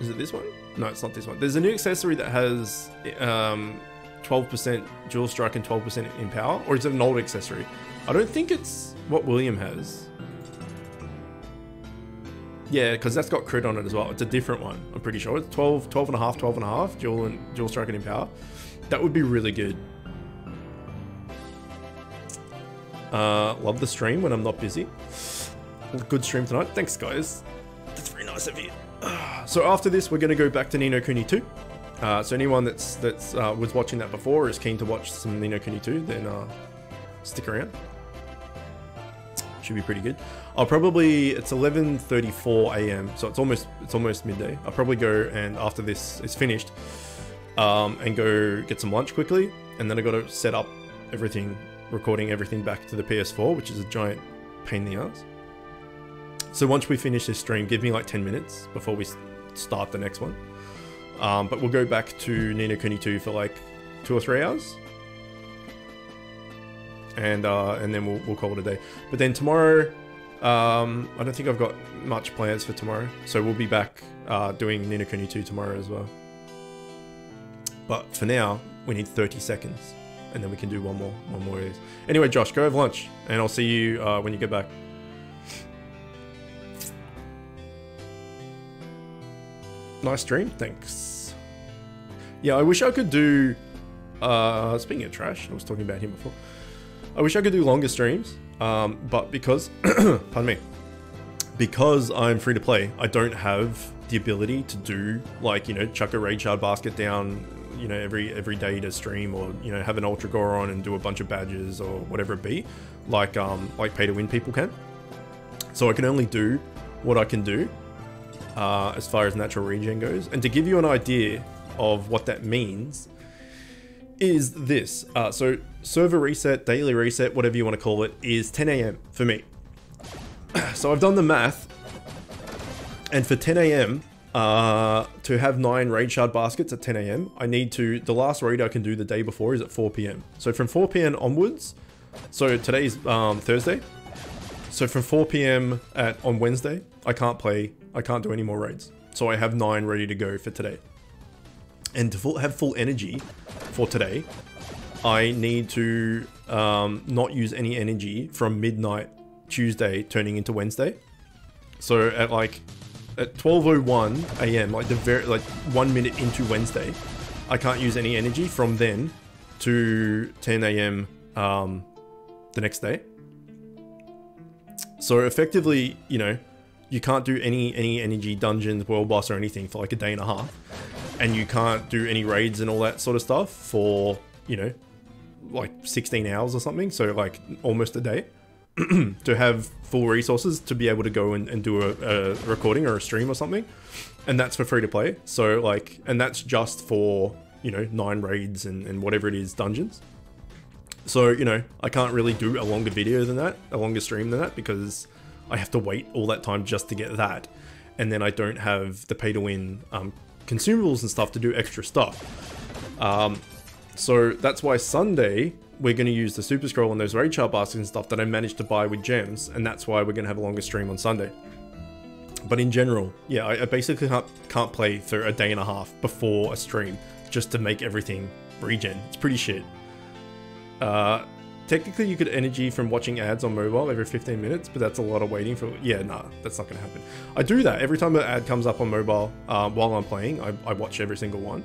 Is it this one? No, it's not this one. There's a new accessory that has um, 12% dual strike and 12% empower, or is it an old accessory? I don't think it's what William has. Yeah, because that's got crit on it as well. It's a different one, I'm pretty sure. It's 12, 12 and a half, 12 and a half, dual and dual strike and empower. That would be really good. Uh, love the stream when I'm not busy. Good stream tonight. Thanks, guys. That's very nice of you. *sighs* So after this, we're going to go back to Ni no Kuni 2. Uh, so anyone that's that's uh, was watching that before is keen to watch some Ni no Kuni 2, then uh, stick around. Should be pretty good. I'll probably it's 11:34 a.m. so it's almost it's almost midday. I'll probably go and after this is finished, um, and go get some lunch quickly, and then I got to set up everything, recording everything back to the PS4, which is a giant pain in the ass. So once we finish this stream, give me like 10 minutes before we start the next one. Um, but we'll go back to Ni no Kuni 2 for like two or three hours. And uh, and then we'll, we'll call it a day. But then tomorrow, um, I don't think I've got much plans for tomorrow. So we'll be back uh, doing Ni no Kuni 2 tomorrow as well. But for now, we need 30 seconds. And then we can do one more, one more these. Anyway, Josh, go have lunch. And I'll see you uh, when you get back. Nice stream, thanks. Yeah, I wish I could do... Uh, speaking of trash, I was talking about him before. I wish I could do longer streams, um, but because... *clears throat* pardon me. Because I'm free to play, I don't have the ability to do, like, you know, chuck a Raid Shard basket down, you know, every every day to stream or, you know, have an Ultra Gore on and do a bunch of badges or whatever it be, like, um, like pay to win people can. So I can only do what I can do uh, as far as natural regen goes. And to give you an idea of what that means, is this. Uh, so server reset, daily reset, whatever you want to call it, is 10 a.m. for me. *clears throat* so I've done the math, and for 10 a.m. Uh, to have nine raid shard baskets at 10 a.m., I need to. The last raid I can do the day before is at 4 p.m. So from 4 p.m. onwards, so today's um, Thursday. So from 4 p.m. at on Wednesday, I can't play I can't do any more raids. So I have nine ready to go for today. And to full, have full energy for today, I need to um, not use any energy from midnight Tuesday turning into Wednesday. So at like at 12:01 a.m., like the very like one minute into Wednesday, I can't use any energy from then to 10 a.m. Um, the next day. So effectively, you know, you can't do any any energy dungeons, world boss, or anything for like a day and a half, and you can't do any raids and all that sort of stuff for you know like 16 hours or something. So like almost a day. *clears throat* to have full resources to be able to go and, and do a, a, recording or a stream or something and that's for free to play so like and that's just for you know nine raids and, and whatever it is dungeons so you know i can't really do a longer video than that a longer stream than that because i have to wait all that time just to get that and then i don't have the pay to win um, consumables and stuff to do extra stuff um, so that's why sunday we're going to use the super scroll and those raid shard baskets and stuff that I managed to buy with gems, and that's why we're going to have a longer stream on Sunday. But in general, yeah, I, I basically can't, can't play for a day and a half before a stream just to make everything regen. It's pretty shit. Uh, technically, you could energy from watching ads on mobile every 15 minutes, but that's a lot of waiting for. Yeah, nah, that's not going to happen. I do that every time an ad comes up on mobile uh, while I'm playing. I, I watch every single one.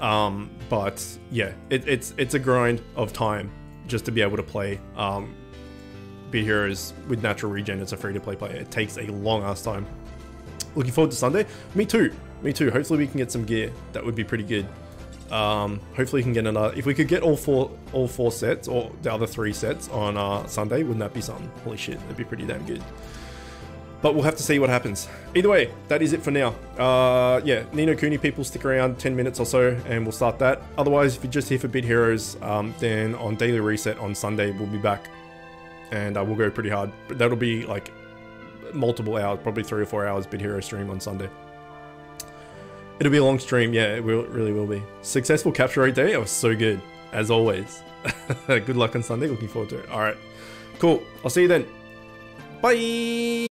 Um, but yeah, it, it's it's a grind of time just to be able to play. Um, Heroes with natural regen. It's a free to play play. It takes a long ass time. Looking forward to Sunday. Me too. Me too. Hopefully we can get some gear. That would be pretty good. Um, hopefully we can get another. If we could get all four all four sets or the other three sets on uh, Sunday, wouldn't that be something? Holy shit, that'd be pretty damn good. But we'll have to see what happens. Either way, that is it for now. Uh, yeah, Ni no Kuni people stick around 10 minutes or so and we'll start that. Otherwise, if you're just here for Bit Heroes, um, then on Daily Reset on Sunday, we'll be back. And uh, we'll go pretty hard. But that'll be like multiple hours, probably three or four hours Bit Hero stream on Sunday. It'll be a long stream, yeah, it, will, it really will be. Successful capture rate day, it was so good, as always. *laughs* good luck on Sunday, looking forward to it. Alright, cool, I'll see you then. Bye!